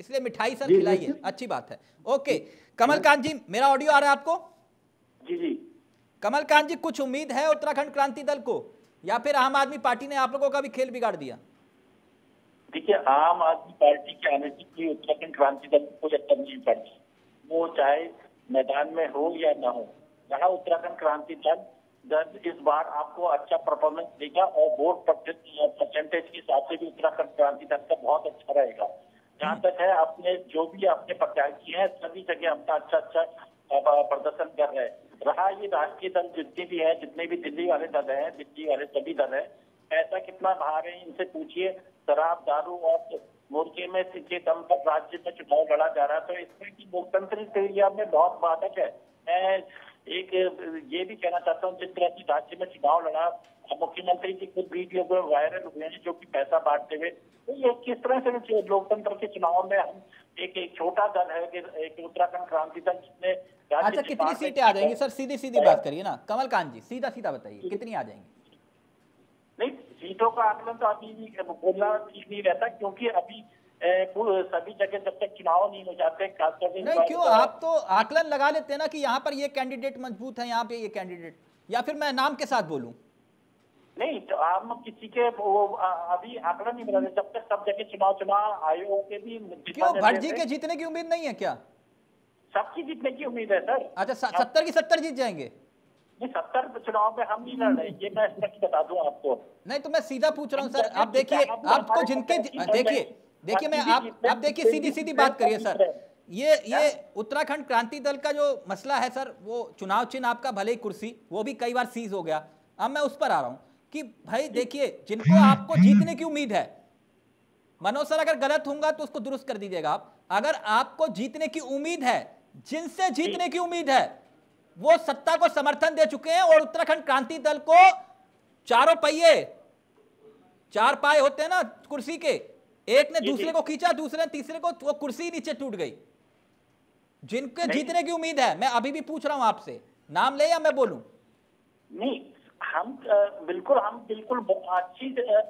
इसलिए मिठाई सर है अच्छी बात है। ओके कमलकांत जी मेरा ऑडियो आ रहा है आपको? जी जी। कमलकांत जी कुछ उम्मीद है उत्तराखंड क्रांति दल को या फिर आम आदमी पार्टी ने आप लोगों का भी खेल बिगाड़ दिया? देखिए आम आदमी पार्टी के आने से कोई उत्तराखंड क्रांति दल को कोई असर नहीं पड़ती वो चाहे मैदान में हो या ना हो जहाँ उत्तराखंड क्रांति दल दल इस बार आपको अच्छा परफॉर्मेंस देगा और वोट परसेंटेज के हिसाब से भी उत्तराखंड क्रांति दल का बहुत अच्छा रहेगा। जहाँ तक है अपने जो भी अपने प्रत्याशी हैं, सभी जगह अपना अच्छा अच्छा प्रदर्शन कर रहे हैं। रहा ये राष्ट्रीय दल जितने भी है, जितने भी दिल्ली वाले दल है, दिल्ली वाले सभी दल है, पैसा कितना बाहर है, इनसे पूछिए। शराब, दारू और मोर्चे में के दम पर राज्य में चुनाव लड़ा जा रहा है तो इसमें की लोकतंत्र एरिया में बहुत बाधक है। एक ये भी कहना चाहता हूँ जिस तरह से राज्य में चुनाव लड़ा मुख्यमंत्री जी खुद वीडियो में वायरल हुए हैं जो कि पैसा बांटते हुए। तो ये किस तरह से लोकतंत्र के चुनाव में हम एक एक छोटा दल है कि एक उत्तराखंड क्रांति दल जिसने अच्छा कितनी सीटें आ जाएँगी? सर सीधी सीधी बात करिए ना। कमलकांत जी सीधा सीधा बताइए कितनी आ जाएँगी? नहीं सीटों का आकलन तो अभी बोलना ठीक नहीं रहता क्योंकि अभी सभी जगह जब तक चुनाव नहीं हो जाते नहीं क्यों? आप तो आकलन लगा लेते हैं ना कि यहाँ पर ये कैंडिडेट मज़बूत है यहाँ पे ये कैंडिडेट या फिर मैं नाम के साथ बोलूँ? नहीं तो आप किसी के वो अभी आकलन नहीं बना रहे जब तक सब जगह चुनाव चुनाव आयोग के भी क्यों? भट्ट जी के जीतने की उम्मीद नहीं है क्या? सबकी जीतने की उम्मीद है सर। अच्छा सत्तर की सत्तर जीत जाएँगे? नहीं सत्तर चुनाव में हम नहीं लड़ रहे ये मैं स्पष्ट बता दूँ आपको। नहीं तो मैं सीधा पूछ रहा हूँ सर। आप देखिए आपको जिनके देखिए। देखिए मैं आप आप देखिए सीधी सीधी बात करिए सर। हैं। ये ये उत्तराखंड क्रांति दल का जो मसला है सर वो चुनाव चिन्ह आपका भले ही कुर्सी वो भी कई बार सीज हो गया। अब मैं उस पर आ रहा हूँ कि भाई देखिए जिनको आपको जीतने की उम्मीद है मनोज सर अगर गलत होगा तो उसको दुरुस्त कर दीजिएगा आप। अगर आपको जीतने की उम्मीद है जिनसे जीतने की उम्मीद है वो सत्ता को समर्थन दे चुके हैं और उत्तराखंड क्रांति दल को चारों पहिए चार पाए होते हैं ना कुर्सी के एक ने दूसरे को खींचा दूसरे ने तीसरे को वो कुर्सी नीचे टूट गई। जिनके जीतने की उम्मीद है मैं अभी भी पूछ रहा हूँ आपसे। नाम ले या मैं बोलूँ? नहीं हम बिल्कुल हम बिल्कुल अच्छी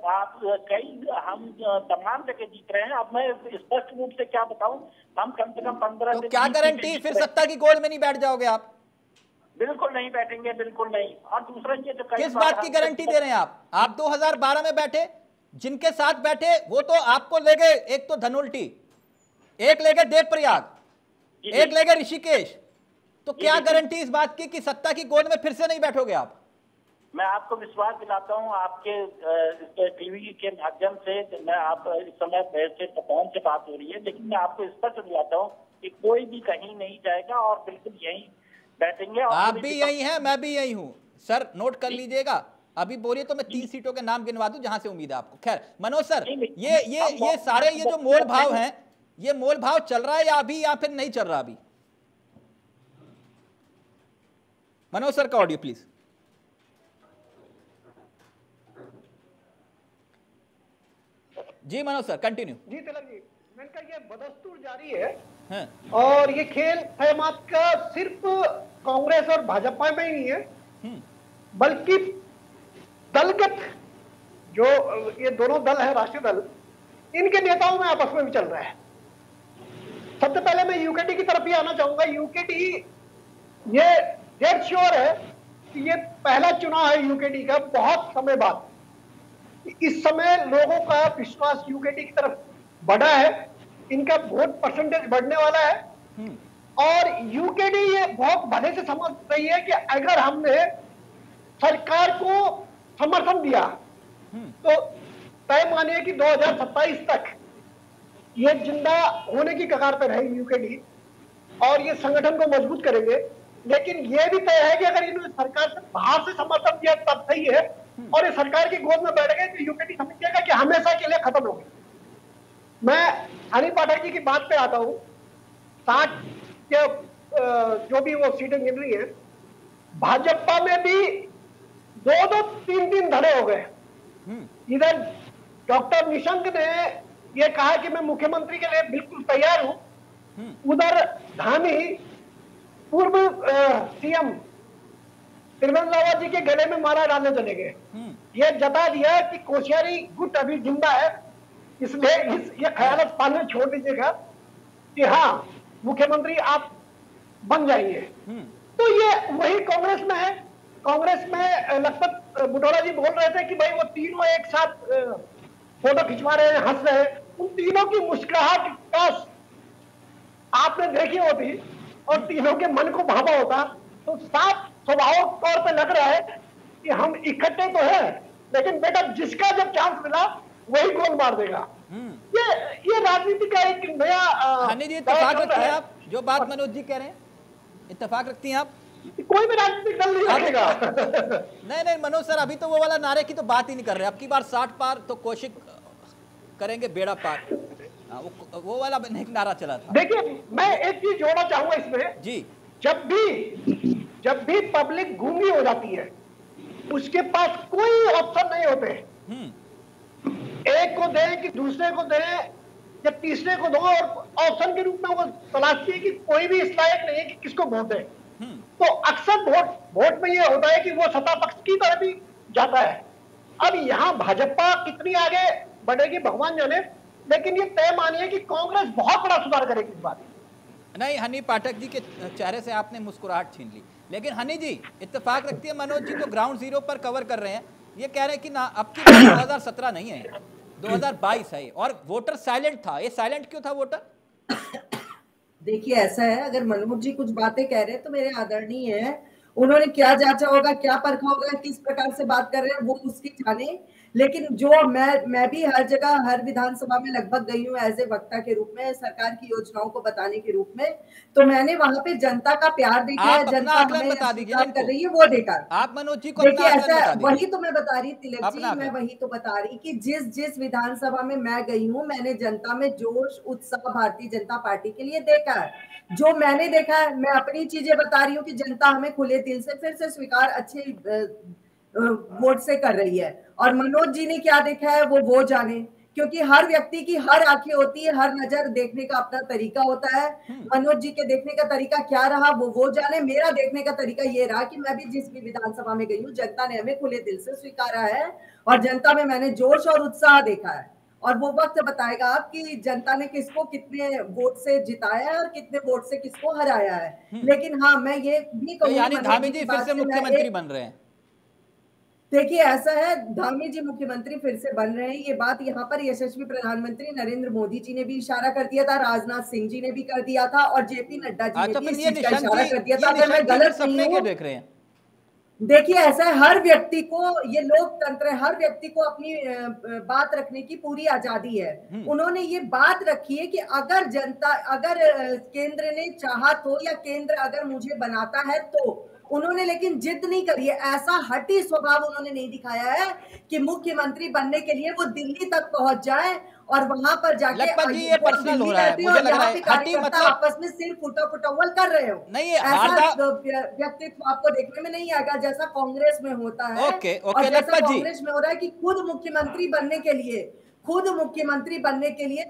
आप कई हम तमाम जगह जीत रहे हैं। अब मैं स्पष्ट रूप से क्या बताऊँ? हम कम से कम पंद्रह तो क्या गारंटी? फिर सत्ता की गोद में नहीं बैठ जाओगे आप? बिल्कुल नहीं बैठेंगे बिल्कुल नहीं। और दूसरा ये जो किस बात की गारंटी दे रहे हैं आप? आप 2012 में बैठे जिनके साथ बैठे वो तो आपको ले गए। एक तो धनुल्टी एक ले गए देवप्रयाग। एक ले गए ऋषिकेश। तो क्या गारंटी इस बात की कि सत्ता की गोद में फिर से नहीं बैठोगे आप? मैं आपको विश्वास दिलाता हूँ आपके टीवी के माध्यम से मैं आप इस समय से फ़ोन से बात हो रही है लेकिन मैं आपको स्पष्ट दिलाता हूँ कि कोई भी कहीं नहीं जाएगा और बिल्कुल यहीं बैठेंगे और आप भी यही हैं मैं भी यही हूँ। सर नोट कर लीजिएगा। अभी बोलिए तो मैं तीन सीटों के नाम गिनवा दूँ जहाँ से उम्मीद है आपको। खैर मनोज सर ये ये ये सारे ये जो मोल भाव हैं ये मोल भाव चल रहा है या अभी या फिर नहीं चल रहा अभी? मनोज सर का ऑडियो प्लीज़। जी मनोज सर कंटिन्यू जी तिलक जी मैंने कहा ये बदस्तूर जारी है। हैं। और ये खेल तयमात का सिर्फ़ कांग्रेस और भाजपा में ही नहीं है हम्म, बल्कि दलगत, जो, ये दोनों दल है, राष्ट्रीय दल, इनके नेताओं में आपस में भी चल रहा है। सबसे पहले मैं यूकेटी की तरफ़ ही आना चाहूँगा। यूकेटी ये डेड श्योर है कि ये पहला चुनाव है यूकेटी का, बहुत समय बाद। इस समय लोगों का विश्वास यूकेटी की तरफ़ बढ़ा है। इनका वोट परसेंटेज बढ़ने वाला है। और यूकेडी ये बहुत भले से समझ रही है कि अगर हमने सरकार को समर्थन दिया। हम्म, तो तय मानिए कि 2027 तक ये ज़िंदा होने की कगार पर रहेगी यूकेडी और ये संगठन को मज़बूत करेंगे। लेकिन ये भी तय है कि अगर इन्होंने सरकार से बाहर से समर्थन दिया तब सही है। और ये सरकार की गोद में बैठ गए तो यूकेडी समझ जाएगा कि हमेशा के लिए खत्म हो गई मैं हनी पाठक जी की बात पे आता हूँ। साठ के जो भी वो सीटें गिन रही है भाजपा में भी दो दो तीन तीन धड़े हो गए। हम्म, इधर डॉक्टर निशंक ने ये कहा कि मैं मुख्यमंत्री के लिए बिल्कुल तैयार हूँ। हम्म, उधर धामी पूर्व सीएम त्रिवेंद्र रावत जी के गले में मारा डालने चले गए। हम्म, ये जता दिया कि कोशियारी गुट अभी ज़िंदा है इसलिए इस ये ख्यालत पालने छोड़ दीजिएगा कि हाँ मुख्यमंत्री आप बन हम्म, तो ये वही कांग्रेस में है कांग्रेस में लखपत बुटोला जी बोल रहे थे कि भाई वो तीनों एक साथ फ़ोटो खिंचवा रहे हैं हंस रहे हैं। उन तीनों की मुस्कुराहट का आपने देखी होती और तीनों के मन को भावा होता तो साफ़ स्वभाव तौर पे लग रहा है कि हम इकट्ठे तो हैं लेकिन बेटा जिसका जब चांस मिला वही गोल मार देगा? हम्म। ये ये राजनीति का एक नया जी चल रखती हैं आप जो बात मनोज जी कह रहे हैं इतफाक रखती हैं आप? कोई भी राजनीतिक दल नहीं रखेगा नहीं नहीं मनोज सर अभी तो वो वाला नारे की तो बात ही नहीं कर रहे। अब की बार साठ पार तो कोशिश करेंगे बेड़ा पार। हाँ, वो वो वाला एक नारा चला था। देखिए मैं एक चीज़ जोड़ना चाहूँगा इसमें। जी। जब भी जब भी पब्लिक घूमी हो जाती है उसके पास कोई ऑप्शन नहीं होते। हम्म। एक को दे कि दूसरे को दें या तीसरे को दो और ऑप्शन के रूप में वो तलाशती है कि कोई भी इस लायक नहीं है कि किसको वोट दे। तो अक्सर वोट वोट में ये होता है कि वो सत्ता पक्ष की तरफ़ भी जाता है। अब यहाँ भाजपा कितनी आगे बढ़ेगी भगवान जाने लेकिन ये तय मानिए कि कांग्रेस बहुत बड़ा सुधार करेगी इस बार नहीं हनी पाठक जी के चेहरे से आपने मुस्कुराहट छीन ली। लेकिन हनी जी इत्तेफाक रखती है मनोज जी को ग्राउंड ज़ीरो पर कवर कर रहे हैं। ये कह रहे हैं कि ना अब की 2017 नहीं है। ये, 2022 है और वोटर साइलेंट था। ये साइलेंट क्यों था वोटर देखिए, ऐसा है, अगर मनमोह जी कुछ बातें कह रहे हैं तो मेरे आदरणीय है, उन्होंने क्या जांचा होगा, क्या परखा होगा, किस प्रकार से बात कर रहे हैं, वो उसकी जाने। लेकिन जो मैं मैं भी हर जगह हर विधानसभा में लगभग गई हूँ एज ए वक्ता के रूप में सरकार की योजनाओं को बताने के रूप में। तो मैंने वहाँ पे जनता का प्यार देखा है जनता हमें। कर रही है वो देखा। आप मनोज जी को देखिए ऐसा वही तो मैं बता रही तिलक जी मैं वही तो बता रही की जिस जिस विधानसभा में मैं गई हूँ मैंने जनता में जोश उत्साह भारतीय जनता पार्टी के लिए देखा है। जो मैंने देखा है मैं अपनी चीज़ें बता रही हूँ कि जनता हमें खुले दिल से फिर से स्वीकार अच्छे वोट से कर रही है। और मनोज जी ने क्या देखा है वो वो जाने क्योंकि हर व्यक्ति की हर आँखें होती है हर नज़र देखने का अपना तरीका होता है। मनोज जी के देखने का तरीका क्या रहा वो वो जाने। मेरा देखने का तरीका ये रहा कि मैं भी जिस भी विधानसभा में गई हूँ जनता ने हमें खुले दिल से स्वीकारा है और जनता में मैंने जोश और उत्साह देखा है। और वो वक्त बताएगा आप कि जनता ने किसको कितने वोट से जिताया है और कितने वोट से किसको हराया है। लेकिन हाँ मैं ये भी तो कहूँगी जी फिर से मुख्यमंत्री बन रहे हैं। देखिए ऐसा है धामी जी मुख्यमंत्री फिर से बन रहे हैं। ये बात यहाँ पर यशस्वी प्रधानमंत्री नरेंद्र मोदी जी ने भी इशारा कर दिया था राजनाथ सिंह जी ने भी कर दिया था और जेपी नड्डा जी अच्छा ने भी चीज़ का इशारा कर दिया था। अगर मैं गलत नहीं हूँ देख रहे हैं? देखिए ऐसा है हर व्यक्ति को ये लोकतंत्र है हर व्यक्ति को अपनी बात रखने की पूरी आज़ादी है। उन्होंने ये बात रखी है कि अगर जनता अगर केंद्र ने चाहा तो या केंद्र अगर मुझे बनाता है तो उन्होंने लेकिन जिद नहीं करी है ऐसा हटी स्वभाव उन्होंने नहीं दिखाया है कि मुख्यमंत्री बनने के लिए वो दिल्ली तक पहुँच जाए और वहाँ पर जाके ये दिल्ली हो रहा है। मुझे लग रहा है, हटी मतलब- आपस में सिर्फ़ फुटा फुटवल कर रहे हो नहीं, ऐसा व्यक्तित्व आपको देखने में नहीं आएगा जैसा कांग्रेस में होता है ओके, ओके, जैसा जी। कांग्रेस में हो रहा है कि खुद मुख्यमंत्री बनने के लिए खुद मुख्यमंत्री बनने के लिए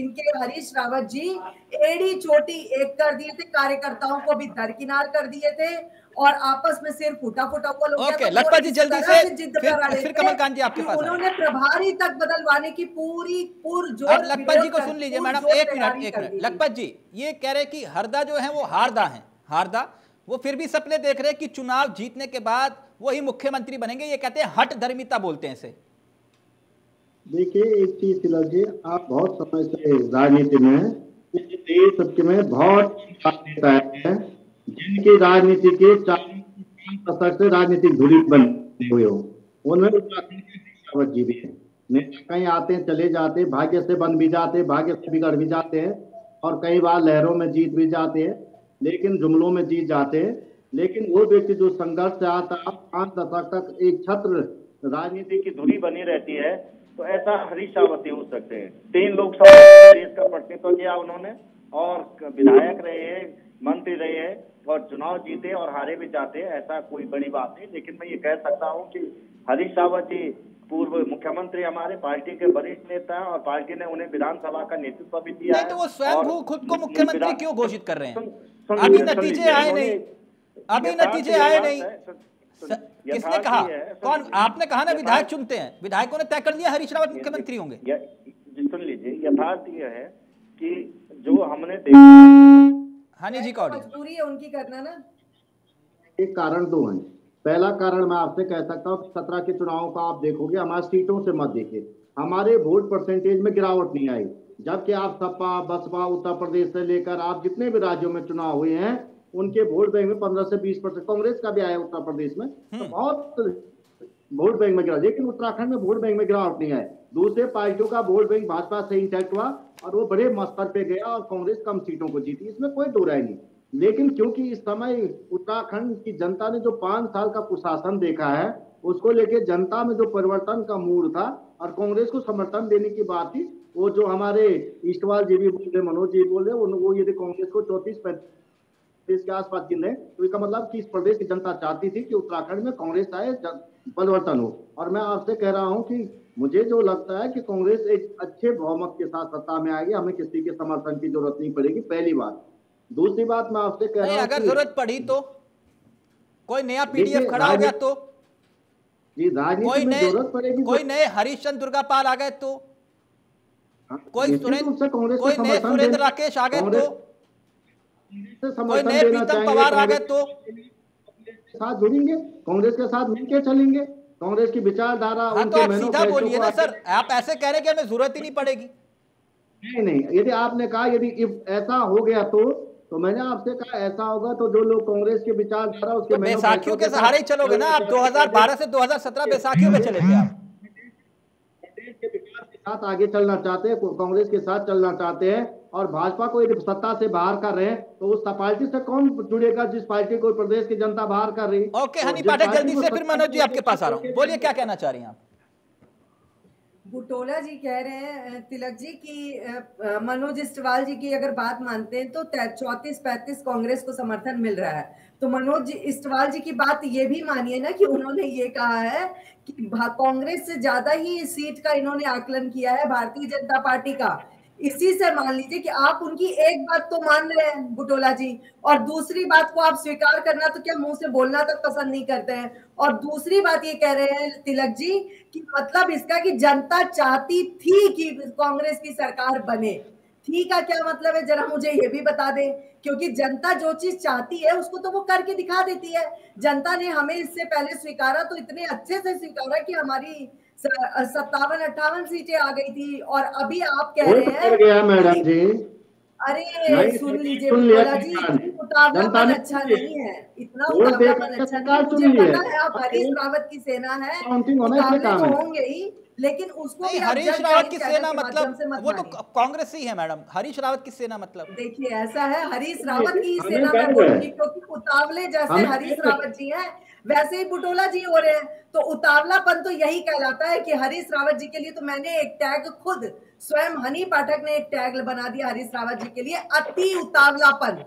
इनके हरीश रावत जी एड़ी चोटी एक कर दिए थे कार्यकर्ताओं को भी दरकिनार कर दिए थे और आपस में सिर फूटा फूटा हुआ लोग ओके, लखपत जी, जल्दी से फिर- फिर कमलकांत जी आपके पास उन्होंने प्रभारी तक बदलवाने की पूरी पुरजोर अब लखपत जी को सुन लीजिए मैडम एक मिनट एक मिनट। लखपत जी ये कह रहे कि हरदा जो है वो हारदा है। हारदा वो फिर भी सपने देख रहे हैं कि चुनाव जीतने के बाद वही मुख्यमंत्री बनेंगे ये कहते हैं हट धर्मिता बोलते हैं इसे। देखिए एक चीज़ तिलक जी आप बहुत समय से राजनीति में इस देश सबके में बहुत नेता हैं। जिनकी राजनीति के चालीस दशक से राजनीतिक धुरी बने हुए हो उनमें जी भी हैं। कहीं आते हैं, चले जाते भाग्य से बन भी जाते भाग्य से बिगड़ भी जाते हैं, और कई बार लहरों में जीत भी जाते हैं, लेकिन जुमलों में जीत जाते हैं। लेकिन वो व्यक्ति जो संघर्ष से आता पाँच दशक तक एक छत्र राजनीति की धुरी बनी रहती है तो ऐसा हरीश रावत ही हो सकते हैं। तीन लोकसभा, देश का प्रतिनिधित्व किया उन्होंने, और विधायक रहे हैं, मंत्री रहे हैं और चुनाव जीते और हारे भी जाते हैं ऐसा कोई बड़ी बात नहीं। लेकिन मैं ये कह सकता हूँ कि हरीश रावत जी पूर्व मुख्यमंत्री हमारे पार्टी के वरिष्ठ नेता हैं और पार्टी ने उन्हें विधानसभा का नेतृत्व भी दिया नहीं है तो वो स्वयं खुद को मुख्यमंत्री क्यों घोषित कर रहे हैं? अभी नतीजे आए नहीं। अभी नतीजे आए नहीं। किसने कहा? कौन आपने कहा ना विधायक चुनते हैं। विधायकों ने तय कर लिया हरीश रावत मुख्यमंत्री होंगे। सुन लीजिए यथार्थ यह है कि जो हमने देखा हनी जी का मजबूरी है उनकी करना ना। एक कारण दो हैं। पहला कारण मैं आपसे कह सकता हूँ सत्रह के चुनावों का आप देखोगे हमारे सीटों से मत देखिए। हमारे वोट परसेंटेज में गिरावट नहीं आई। जबकि आप सपा बसपा उत्तर प्रदेश से लेकर आप जितने भी राज्यों में चुनाव हुए हैं उनके वोट बैंक में पंद्रह से बीस परसेंट कांग्रेस का भी आया उत्तर प्रदेश में। तो बहुत वोट बैंक में गिरा, लेकिन उत्तराखंड में वोट बैंक में गिरावट नहीं है दूसरे पार्टियों का वोट बैंक भाजपा से इंटैक्ट हुआ और वो बड़े मस्तर पे गया और कांग्रेस कम सीटों को जीती। इसमें कोई दो नहीं। लेकिन क्योंकि इस समय उत्तराखंड की जनता ने जो पाँच साल का कुशासन देखा है, उसको लेके जनता में जो परिवर्तन का मूड था और कांग्रेस को समर्थन देने की बात थी, वो जो हमारे ईस्टवाल जी भी बोल रहे, मनोज जी बोल रहे वो यदि कांग्रेस को चौतीस पैंतीस के आसपास गिन रहे तो इसका मतलब कि इस प्रदेश की जनता चाहती थी कि उत्तराखंड में कांग्रेस आए परिवर्तन हो। और मैं आपसे कह रहा हूँ कि मुझे जो लगता है कि कांग्रेस एक अच्छे बहुमत के साथ सत्ता में आएगी हमें किसी के समर्थन की ज़रूरत नहीं पड़ेगी पहली बात। दूसरी बात मैं आपसे कह रहा हूँ अगर ज़रूरत पड़ी तो। कोई नया पीडीएफ खड़ा हो गया तो। जी कोई नए कोई नए हरीशचंद्र दुर्गापाल आ गए तो। हाँ, कोई सुरेंद्र कोई नए सुरेंद्र राकेश आ गए तो। कोई नए प्रीतम पवार आ गए तो। साथ जुड़ेंगे कांग्रेस के साथ मिलकर चलेंगे। कांग्रेस की विचारधारा हाँ तो आप सीधा बोलिए ना सर आप ऐसे कह रहे हैं कि हमें ज़रूरत ही नहीं पड़ेगी। नहीं नहीं यदि आपने कहा यदि इफ़ ऐसा हो गया तो तो मैंने आपसे कहा ऐसा होगा तो जो लोग कांग्रेस के विचारधारा उसके तो बैसाखियों के सहारे ही चलोगे ना आप? 2012 से 2017 बैसाखियों में चले थे आप। प्रदेश के विकास के साथ आगे चलना चाहते हैं कांग्रेस के साथ चलना चाहते हैं। और भाजपा को यदि सत्ता से बाहर कर रहे हैं तो उस पार्टी से कौन जुड़ेगा जिस पार्टी को प्रदेश की जनता बाहर कर रही ओके तो हनी पाठक जल्दी से फिर मनोज जी आपके पास आ रहा हूँ। बोलिए क्या कहना चाह रही हैं आप? बुटोला जी कह रहे हैं तिलक जी की मनोज इस्टवाल जी की अगर बात मानते हैं तो चौतीस पैंतीस कांग्रेस को समर्थन मिल रहा है। तो मनोज जी- इस्टवाल जी की बात ये भी मानिए ना कि उन्होंने ये कहा है कि कांग्रेस से ज़्यादा ही सीट का इन्होंने आकलन किया है भारतीय जनता पार्टी का। इसी से मान लीजिए कि आप उनकी एक बात तो मान रहे हैं, बुटोला जी, और दूसरी बात को आप स्वीकार करना तो क्या मुँह से बोलना तक पसंद नहीं करते हैं? और दूसरी बात ये कह रहे हैं तिलक जी कि मतलब इसका कि जनता चाहती थी कि कांग्रेस की सरकार बने। थी का क्या मतलब है? जरा मुझे ये भी बता दें, क्योंकि जनता जो चीज़ चाहती है, उसको तो वो करके दिखा देती है। जनता ने हमें इससे पहले स्वीकारा तो इतने अच्छे से स्वीकारा कि हमारी सत्तावन अट्ठावन सीटें आ गई थी और अभी आप कह रहे पड़ गया हैं मैडम जी? अरे सुन लीजिए सुन भोला जी उतावलापन जनता ने अच्छा नहीं है। इतना उतावलापन अच्छा नहीं मुझे है। पता है आप हरीश रावत की सेना है उतावले तो होंगे ही लेकिन उसको नहीं भी हरीश रावत की सेना माध्यम से मतलब मत वो तो कांग्रेस ही है मैडम। हरीश रावत की सेना मतलब। देखिए ऐसा है हरीश रावत की सेना में बोलूँगी क्योंकि उतावले जैसे हरीश रावत जी हैं वैसे ही बुटोला जी हो रहे हैं तो उतावलापन तो यही कहलाता है कि हरीश रावत जी के लिए तो मैंने एक टैग खुद स्वयं हनी पाठक ने एक टैग बना दिया हरीश रावत जी के लिए अति उतावलापन।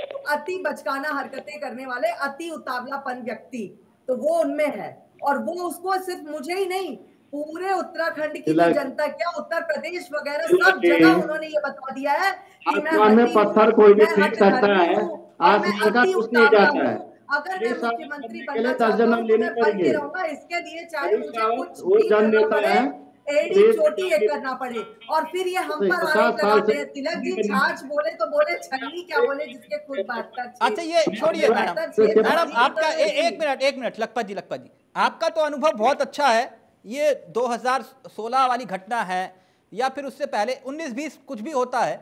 तो अति बचकाना हरकतें करने वाले अति उतावलापन व्यक्ति तो वो उनमें है। और वो उसको सिर्फ़ मुझे ही नहीं पूरे उत्तराखंड की जनता क्या उत्तर प्रदेश वगैरह सब जगह उन्होंने ये बता दिया है कि मैं पत्थर कोई भी हड्डी सकता है आसमान का कुछ नहीं जाता हूँ। अगर मैं मुख्यमंत्री बनना चाहता हूँ तो मैं रहूँगा। इसके लिए चाहे मुझे कुछ भी करना पड़े एड़ी देश चोटी एक करना पड़े। और फिर ये हम पर आरोप लगाते हैं तिलक जी छाछ बोले तो बोले छन्नी क्या बोले जिसके खुद बात कर अच्छा ये छोड़िए मैडम। मैडम आपका एक मिनट एक मिनट लखपत जी लखपत जी। आपका तो अनुभव बहुत अच्छा है। ये 2016 वाली घटना है या फिर उससे पहले 19-20 कुछ भी होता है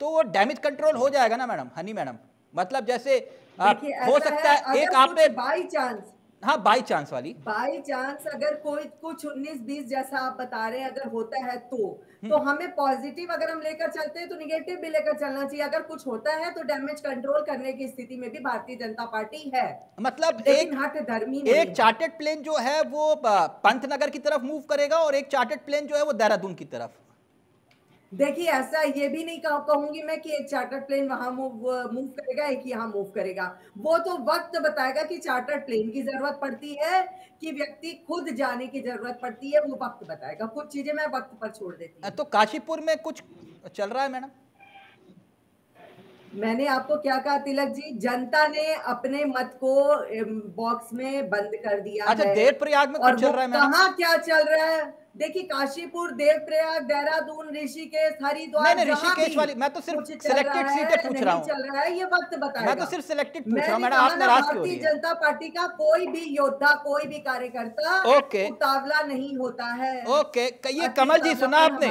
तो वो डैमेज कंट्रोल हो जाएगा ना मैडम? हनी मैडम। मतलब जैसे आ, हो सकता है एक आपने बाई चांस हाँ बाई चांस वाली। बाई चांस अगर कोई कुछ 19 20 जैसा आप बता रहे हैं अगर होता है तो। तो हमें पॉजिटिव अगर हम लेकर चलते हैं तो निगेटिव भी लेकर चलना चाहिए। अगर कुछ होता है तो डैमेज कंट्रोल करने की स्थिति में भी भारतीय जनता पार्टी है। मतलब एक हट धर्मी एक चार्टेड प्लेन जो है वो पंतनगर की तरफ़ मूव करेगा और एक चार्टेड प्लेन जो है वो देहरादून की तरफ़। देखिए ऐसा ये भी नहीं कह- कहूँगी मैं कि एक चार्टर प्लेन वहाँ मूव मूव करेगा एक यहाँ मूव करेगा। वो तो वक्त बताएगा कि चार्टर प्लेन की ज़रूरत पड़ती है कि व्यक्ति खुद जाने की ज़रूरत पड़ती है वो वक्त बताएगा। कुछ चीज़ें मैं वक्त पर छोड़ देती हूँ। तो काशीपुर में कुछ चल रहा है मैडम? मैंने आपको क्या कहा तिलक जी? जनता ने अपने मत को बॉक्स में बंद कर दिया अच्छा है। देव प्रयाग में और कुछ चल रहा है कहाँ क्या चल रहा है? देखिए काशीपुर देवप्रयाग देहरादून ऋषिकेश हरिद्वार ऋषिकेश वाली मैं तो सिर्फ़ सिलेक्टेड सीटें पूछ रहा हूँ। चल रहा है ये वक्त बताएगा। मैं तो सिर्फ़ सिलेक्टेड पूछ रहा हूँ मैडम आप नाराज़ क्यों हो भारतीय जनता पार्टी का कोई भी योद्धा कोई भी कार्यकर्ता ओके। उतावला नहीं होता है। ओके ये कमल जी सुना आपने?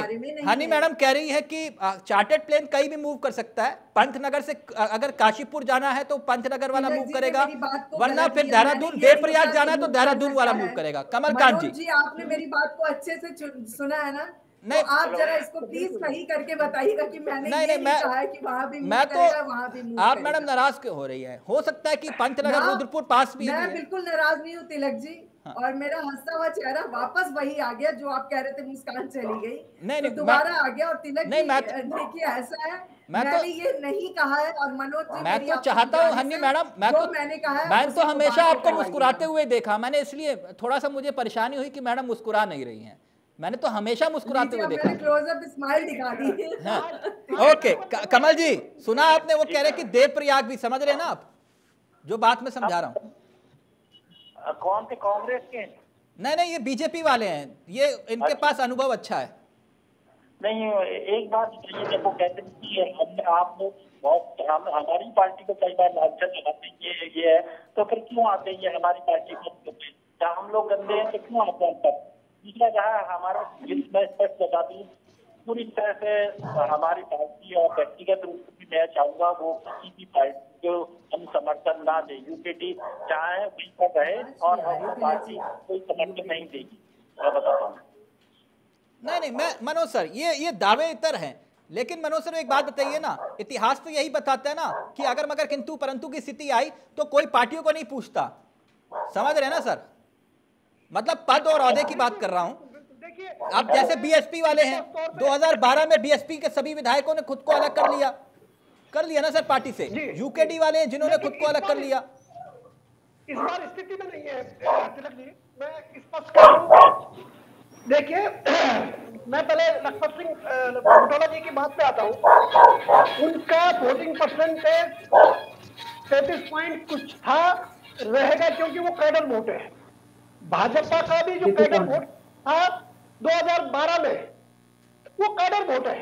हनी मैडम कह रही है कि चार्टेड प्लेन कहीं भी मूव कर सकता है। पंतनगर से अगर काशीपुर जाना है तो पंतनगर वाला मूव करेगा। वरना फिर देहरादून ये देव प्रयाग जाना है तो देहरादून वाला मूव करेगा। कमलकांत जी आपने मेरी बात को अच्छे से सुना है ना? नहीं। तो आप जरा इसको प्लीज़ सही करके बताइएगा कि मैंने नहीं ये नहीं नहीं मैं कहा है कि वहाँ भी मैं तो वहाँ वहाँ भी तो आप मैडम नाराज़ क्यों हो रही है? हो सकता है कि पंचनगर रुद्रपुर पास भी मैं बिल्कुल नाराज़ नहीं हूँ तिलक जी। हाँ। और मेरा हंसता हुआ चेहरा वापस वही आ गया जो आप कह रहे थे मुस्कान चली गई। नहीं, तो दोबारा आ गया और तिलक नहीं, मैं- देखिए ऐसा है। मैं तो- मैंने ये नहीं कहा है और मनोज जी मैं तो चाहता हूँ हनी मैडम मैं तो मैंने कहा है मैं तो हमेशा आपको मुस्कुराते हुए देखा। मैंने इसलिए थोड़ा सा मुझे परेशानी हुई कि मैडम मुस्कुरा नहीं रही हैं। मैंने तो हमेशा मुस्कुराते हुए देखा। क्लोजअप स्माइल दिखा दी। हाँ। ओके कमल जी सुना आपने वो कह रहे कि देव प्रयाग भी समझ रहे हैं ना आप? जो बात मैं समझा रहा हूँ। कौन थे? कांग्रेस के नहीं नहीं ये बीजेपी वाले हैं। ये इनके अच्छा। पास अनुभव अच्छा है। नहीं एक बात जब वो कहते हैं कि हमने आप लोग बहुत हम हमारी पार्टी को कई बार लालचन लगाते हैं ये ये है। तो फिर क्यों आते हैं ये हमारी पार्टी को क्या हम लोग गंदे हैं तो क्यों आते हैं तब दूसरा कहा हमारा जिस मैं स्पष्ट बता दूँ पूरी तरह से हमारी पार्टी और व्यक्तिगत रूप से भी मैं चाहूँगा वो किसी भी पार्टी को हम समर्थन ना दे यूपीटी चाहे वहीं पर रहे और हम पार्टी कोई समर्थन नहीं देगी। मैं बताता हूँ। नहीं नहीं मैं मनोज सर ये ये दावे इतर हैं। लेकिन मनोज सर एक बात बताइए ना इतिहास तो यही बताता है ना कि अगर मगर किंतु परंतु की स्थिति आई तो कोई पार्टियों को नहीं पूछता। समझ रहे हैं ना सर? मतलब पद और औहदे की बात कर रहा हूँ। देखिए अब जैसे बीएसपी वाले हैं 2012 में बीएसपी के सभी विधायकों ने खुद को अलग कर लिया। कर लिया ना सर पार्टी से? यूकेडी वाले जिन्होंने खुद को अलग कर लिया। इस बार स्थिति में नहीं है तिलक जी। मैं स्पष्ट कर। दूँ देखिए मैं पहले लखपत सिंह बुटोला जी की बात पे आता हूँ। उनका वोटिंग परसेंटेज तैतीस पॉइंट कुछ था रहेगा क्योंकि वो कैडर वोट है। भाजपा का भी जो कैडर वोट था 2012 में वो कैडर वोट है।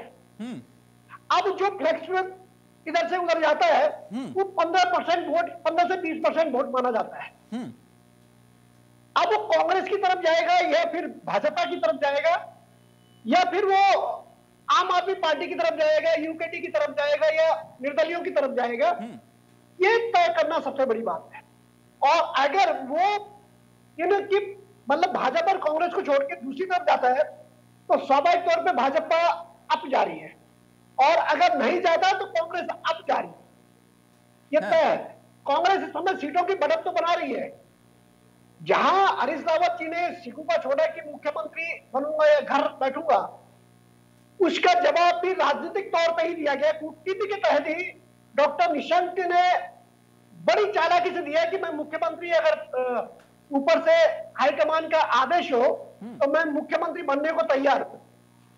अब जो फ्लेक्स में इधर से उधर जाता है हम्म। वो पंद्रह परसेंट वोट पंद्रह से बीस परसेंट वोट माना जाता है। हम्म। अब वो कांग्रेस की तरफ़ जाएगा या फिर भाजपा की तरफ़ जाएगा या फिर वो आम आदमी पार्टी की तरफ़ जाएगा यूकेटी की तरफ़ जाएगा या निर्दलियों की तरफ़ जाएगा ये तय करना सबसे बड़ी बात है। और अगर वो इनकी मतलब भाजपा और कांग्रेस को छोड़ के दूसरी तरफ़ जाता है तो स्वाभाविक तौर पर भाजपा अप जा रही है। और अगर नहीं जाता तो कांग्रेस अब जा रही है। ये तय है। कांग्रेस इस समय सीटों की बढ़त तो बना रही है। जहाँ हरीश रावत जी ने सिकुपा छोड़ा कि मुख्यमंत्री बनूँगा या घर बैठूँगा उसका जवाब भी राजनीतिक तौर पर ही दिया गया। कूटनीति के तहत ही डॉक्टर निशंक ने बड़ी चालाकी से दिया कि मैं मुख्यमंत्री अगर ऊपर से हाईकमान का आदेश हो तो मैं मुख्यमंत्री बनने को तैयार हूँ।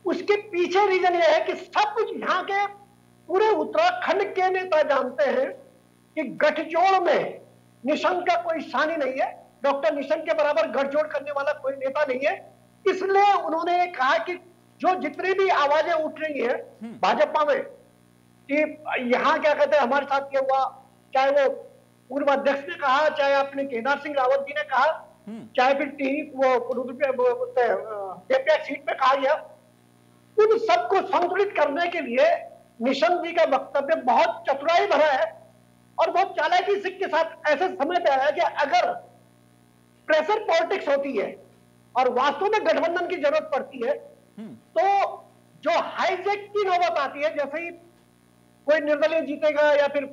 उसके पीछे रीजन यह है कि सब कुछ यहाँ के पूरे उत्तराखंड के नेता जानते हैं कि गठजोड़ में निशंक का कोई सानी नहीं है डॉक्टर निशंक के बराबर गठजोड़ करने वाला कोई नेता नहीं है इसलिए उन्होंने कहा कि जो जितनी भी आवाज़ें उठ रही है भाजपा में कि यहाँ क्या कहते हैं हमारे साथ क्या हुआ चाहे वो पूर्व अध्यक्ष ने कहा चाहे अपने केदार सिंह रावत जी ने कहा चाहे फिर टी वो वो हैं, अ, देवप्रयाग सीट पे कहा गया उन सबको संतुलित करने के लिए निशंक जी का वक्तव्य बहुत चतुराई भरा है और बहुत चालाकी से के साथ ऐसे समय पे आया कि अगर प्रेशर पॉलिटिक्स होती है और वास्तव में गठबंधन की ज़रूरत पड़ती है तो जो हाईजेक की नौबत आती है जैसे ही कोई निर्दलीय जीतेगा या फिर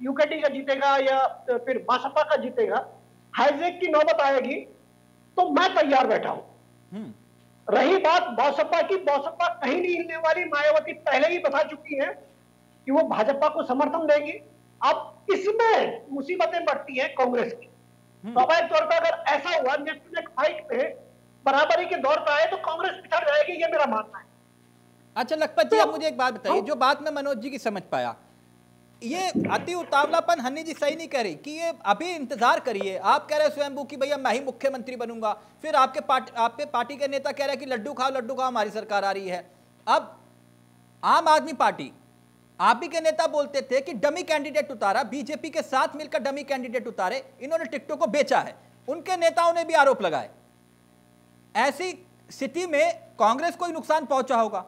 यूकेटी का जीतेगा या फिर बसपा का जीतेगा हाईजेक की नौबत आएगी तो मैं तैयार बैठा हूँ। रही बात बौसपा की बौसपा कहीं नहीं हिलने वाली मायावती पहले ही बता चुकी है कि वो भाजपा को समर्थन देगी। अब इसमें मुसीबतें बढ़ती हैं कांग्रेस की। स्वाभाविक तौर पर अगर ऐसा हुआ नेक टू नेक फाइट में बराबरी के दौर पर आए तो कांग्रेस पिछड़ जाएगी ये मेरा मानना है। अच्छा लखपत जी आप मुझे एक बात बताइए जो बात मैं मनोज जी की समझ पाया ये अति उतावलापन हन्नी जी सही नहीं कह रही कि ये अभी इंतज़ार करिए। आप कह रहे हैं स्वयंभू कि भैया मैं ही मुख्यमंत्री बनूँगा। फिर आपके पार्टी आपके पार्टी के नेता कह रहे हैं कि लड्डू खाओ लड्डू खाओ, हमारी सरकार आ रही है। अब आम आदमी पार्टी, आप ही के नेता बोलते थे कि डमी कैंडिडेट उतारा, बीजेपी के साथ मिलकर डमी कैंडिडेट उतारे, इन्होंने टिकटों को बेचा है। उनके नेताओं ने भी आरोप लगाए। ऐसी स्थिति में कांग्रेस को ही नुकसान पहुँचा होगा।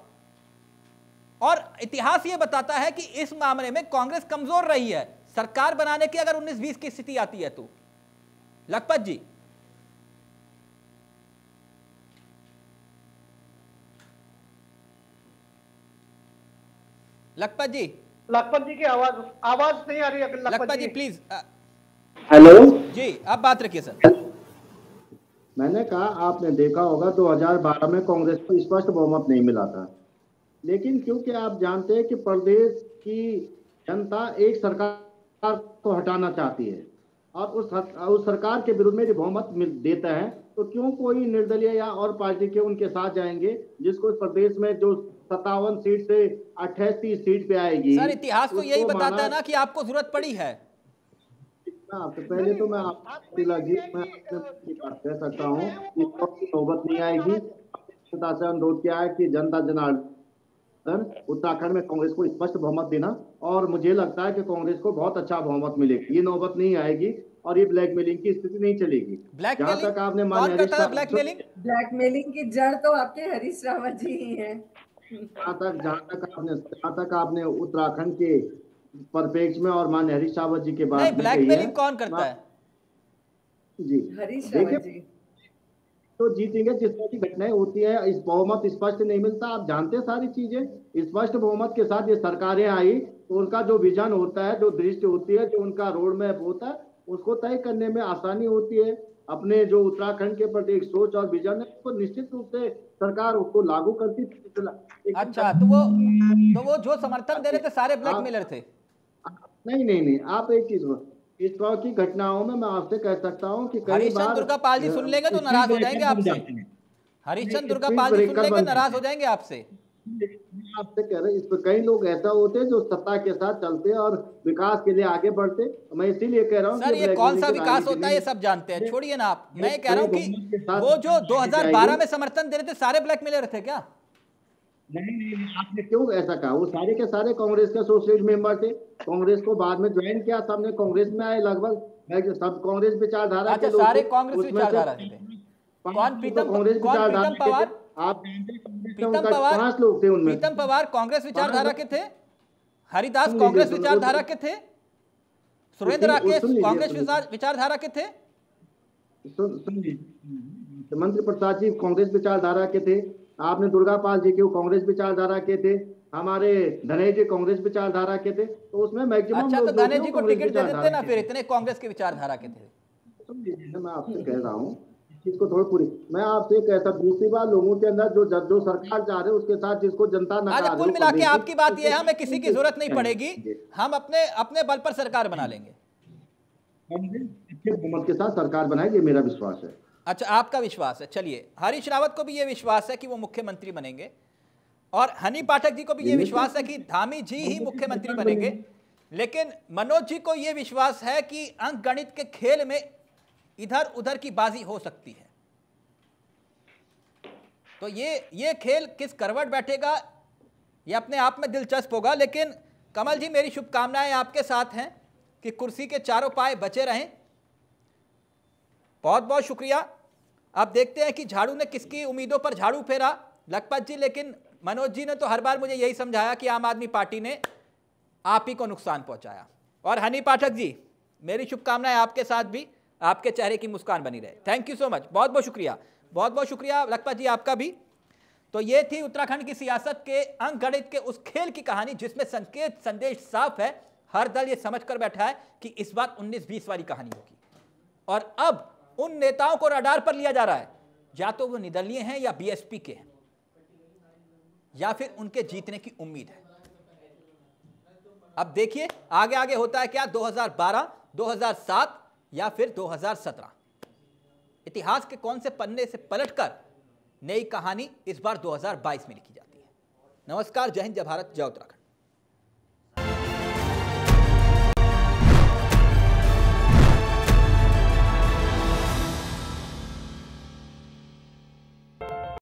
और इतिहास ये बताता है कि इस मामले में कांग्रेस कमज़ोर रही है। सरकार बनाने की अगर 19-20 की स्थिति आती है तो। लखपत जी। लखपत जी। लखपत जी की आवाज़ आवाज़ नहीं आ रही है लखपत जी प्लीज़ हेलो जी आप बात रखिए सर मैंने कहा आपने देखा होगा 2012 में कांग्रेस को स्पष्ट बहुमत नहीं मिला था। लेकिन क्योंकि आप जानते हैं कि प्रदेश की जनता एक सरकार को हटाना चाहती है और उस उस सरकार के विरुद्ध में जो बहुमत देता है तो क्यों कोई निर्दलीय या और पार्टी के उनके साथ जाएँगे जिसको इस प्रदेश में जो सत्तावन सीट से अट्ठाईस सीट पे आएगी सर इतिहास तो यही बताता है ना कि आपको ज़रूरत पड़ी है। तो पहले तो मैं आपकी मैं कह सकता हूँ नौबत नहीं आएगी। जनता से अनुरोध किया है कि जनता जनार्दन उत्तराखंड में कांग्रेस को स्पष्ट बहुमत देना और मुझे लगता है कि कांग्रेस को बहुत अच्छा बहुमत मिलेगी। ये नौबत नहीं आएगी और ये ब्लैकमेलिंग की स्थिति नहीं चलेगी। जहाँ तक आपने ब्लैकमेलिंग? ब्लैकमेलिंग की जड़ तो आपके हरीश रावत जी ही है। जहाँ तक जहाँ तक आपने जहाँ तक आपने उत्तराखंड के परिपेक्ष में और मान्य हरीश रावत जी के बाद ब्लैकमेलिंग कौन करता है। जी। हरीश रावत जी। तो जीतेंगे जिस तरह की घटनाएँ होती है इस बहुमत स्पष्ट नहीं मिलता। आप जानते हैं सारी चीज़ें स्पष्ट बहुमत के साथ ये सरकारें आई तो उनका जो विजन होता है जो दृष्टि होती है जो उनका रोड मैप होता है उसको तय करने में आसानी होती है। अपने जो उत्तराखंड के प्रति एक सोच और विजन है उसको निश्चित रूप से सरकार उसको लागू करती थी अच्छा तो वो तो वो जो समर्थन दे रहे थे सारे ब्लैकमेलर थे। नहीं नहीं नहीं आप एक चीज़ इस तरह की घटनाओं में मैं आपसे कह सकता हूँ कि कई बार दुर्गा पाल जी सुन लेंगे तो नाराज़ हो जाएँगे आपसे। हरिश्चंद दुर्गा पाल जी सुन लेंगे नाराज़ हो जाएँगे आपसे। आपसे कह रहे इस पर कई लोग ऐसा होते हैं जो सत्ता के साथ चलते हैं और विकास के लिए आगे बढ़ते मैं इसीलिए कह रहा हूँ सर ये कौन सा विकास होता है ये सब जानते हैं। छोड़िए ना आप। मैं कह रहा हूँ कि वो जो 2012 में समर्थन दे रहे थे सारे ब्लैकमेलर थे क्या? नहीं नहीं आपने क्यों ऐसा कहा? वो सारे के सारे कांग्रेस के एसोसिएट मेंबर थे। कांग्रेस को बाद में ज्वाइन किया सबने कांग्रेस में आए लगभग सब कांग्रेस विचारधारा अच्छा सारे कांग्रेस विचारधारा थे। कौन? प्रीतम कांग्रेस पवार? आप प्रीतम पवार? पाँच लोग थे उनमें प्रीतम पवार कांग्रेस विचारधारा के थे? हरिदास कांग्रेस विचारधारा के थे? सुरेंद्र राकेश कांग्रेस विचारधारा के थे? मंत्री प्रसाद जी कांग्रेस विचारधारा के थे। आपने दुर्गा पाल जी के कांग्रेस विचारधारा के थे हमारे धने जी कांग्रेस विचारधारा के थे तो उसमें मैक्सिमम अच्छा तो धने जी को टिकट दे देते ना फिर इतने कांग्रेस के विचारधारा के थे। मैं आपसे कह रहा हूँ चीज़ को थोड़ी पूरी मैं आपसे कहता दूसरी बार लोगों के अंदर जो जो सरकार चाह रहे उसके साथ जिसको जनता नकार कुल मिला के आपकी बात यह है हमें किसी की ज़रूरत नहीं पड़ेगी हम अपने अपने बल पर सरकार बना लेंगे। के साथ सरकार बनाएगी मेरा विश्वास है। अच्छा आपका विश्वास है। चलिए हरीश रावत को भी ये विश्वास है कि वो मुख्यमंत्री बनेंगे और हनी पाठक जी को भी ये विश्वास है कि धामी जी ही मुख्यमंत्री बनेंगे। लेकिन मनोज जी को ये विश्वास है कि अंक गणित के खेल में इधर उधर की बाजी हो सकती है। तो ये ये खेल किस करवट बैठेगा ये अपने आप में दिलचस्प होगा। लेकिन कमल जी मेरी शुभकामनाएँ आपके साथ हैं कि कुर्सी के चारों पाए बचे रहें। बहुत बहुत शुक्रिया। अब देखते हैं कि झाड़ू ने किसकी उम्मीदों पर झाड़ू फेरा? लखपत जी, लेकिन मनोज जी ने तो हर बार मुझे यही समझाया कि आम आदमी पार्टी ने आप ही को नुकसान पहुँचाया। और हनी पाठक जी, मेरी शुभकामनाएँ आपके साथ भी, आपके चेहरे की मुस्कान बनी रहे। थैंक यू सो मच बहुत बहुत शुक्रिया। बहुत बहुत शुक्रिया लखपत जी आपका भी। तो ये थी उत्तराखंड की सियासत के अंक गणित के उस खेल की कहानी, जिसमें संकेत संदेश साफ़ है। हर दल ये समझ कर बैठा है कि इस बार 19-20 वाली कहानी होगी। और अब उन नेताओं को रडार पर लिया जा रहा है। या तो वो निदलीय हैं या बीएसपी के हैं। या फिर उनके जीतने की उम्मीद है। अब देखिए आगे आगे होता है क्या? 2012, 2007 या फिर 2017 इतिहास के कौन से पन्ने से पलटकर नई कहानी इस बार 2022 में लिखी जाती है। नमस्कार जय हिंद जय भारत जय उत्तराखंड।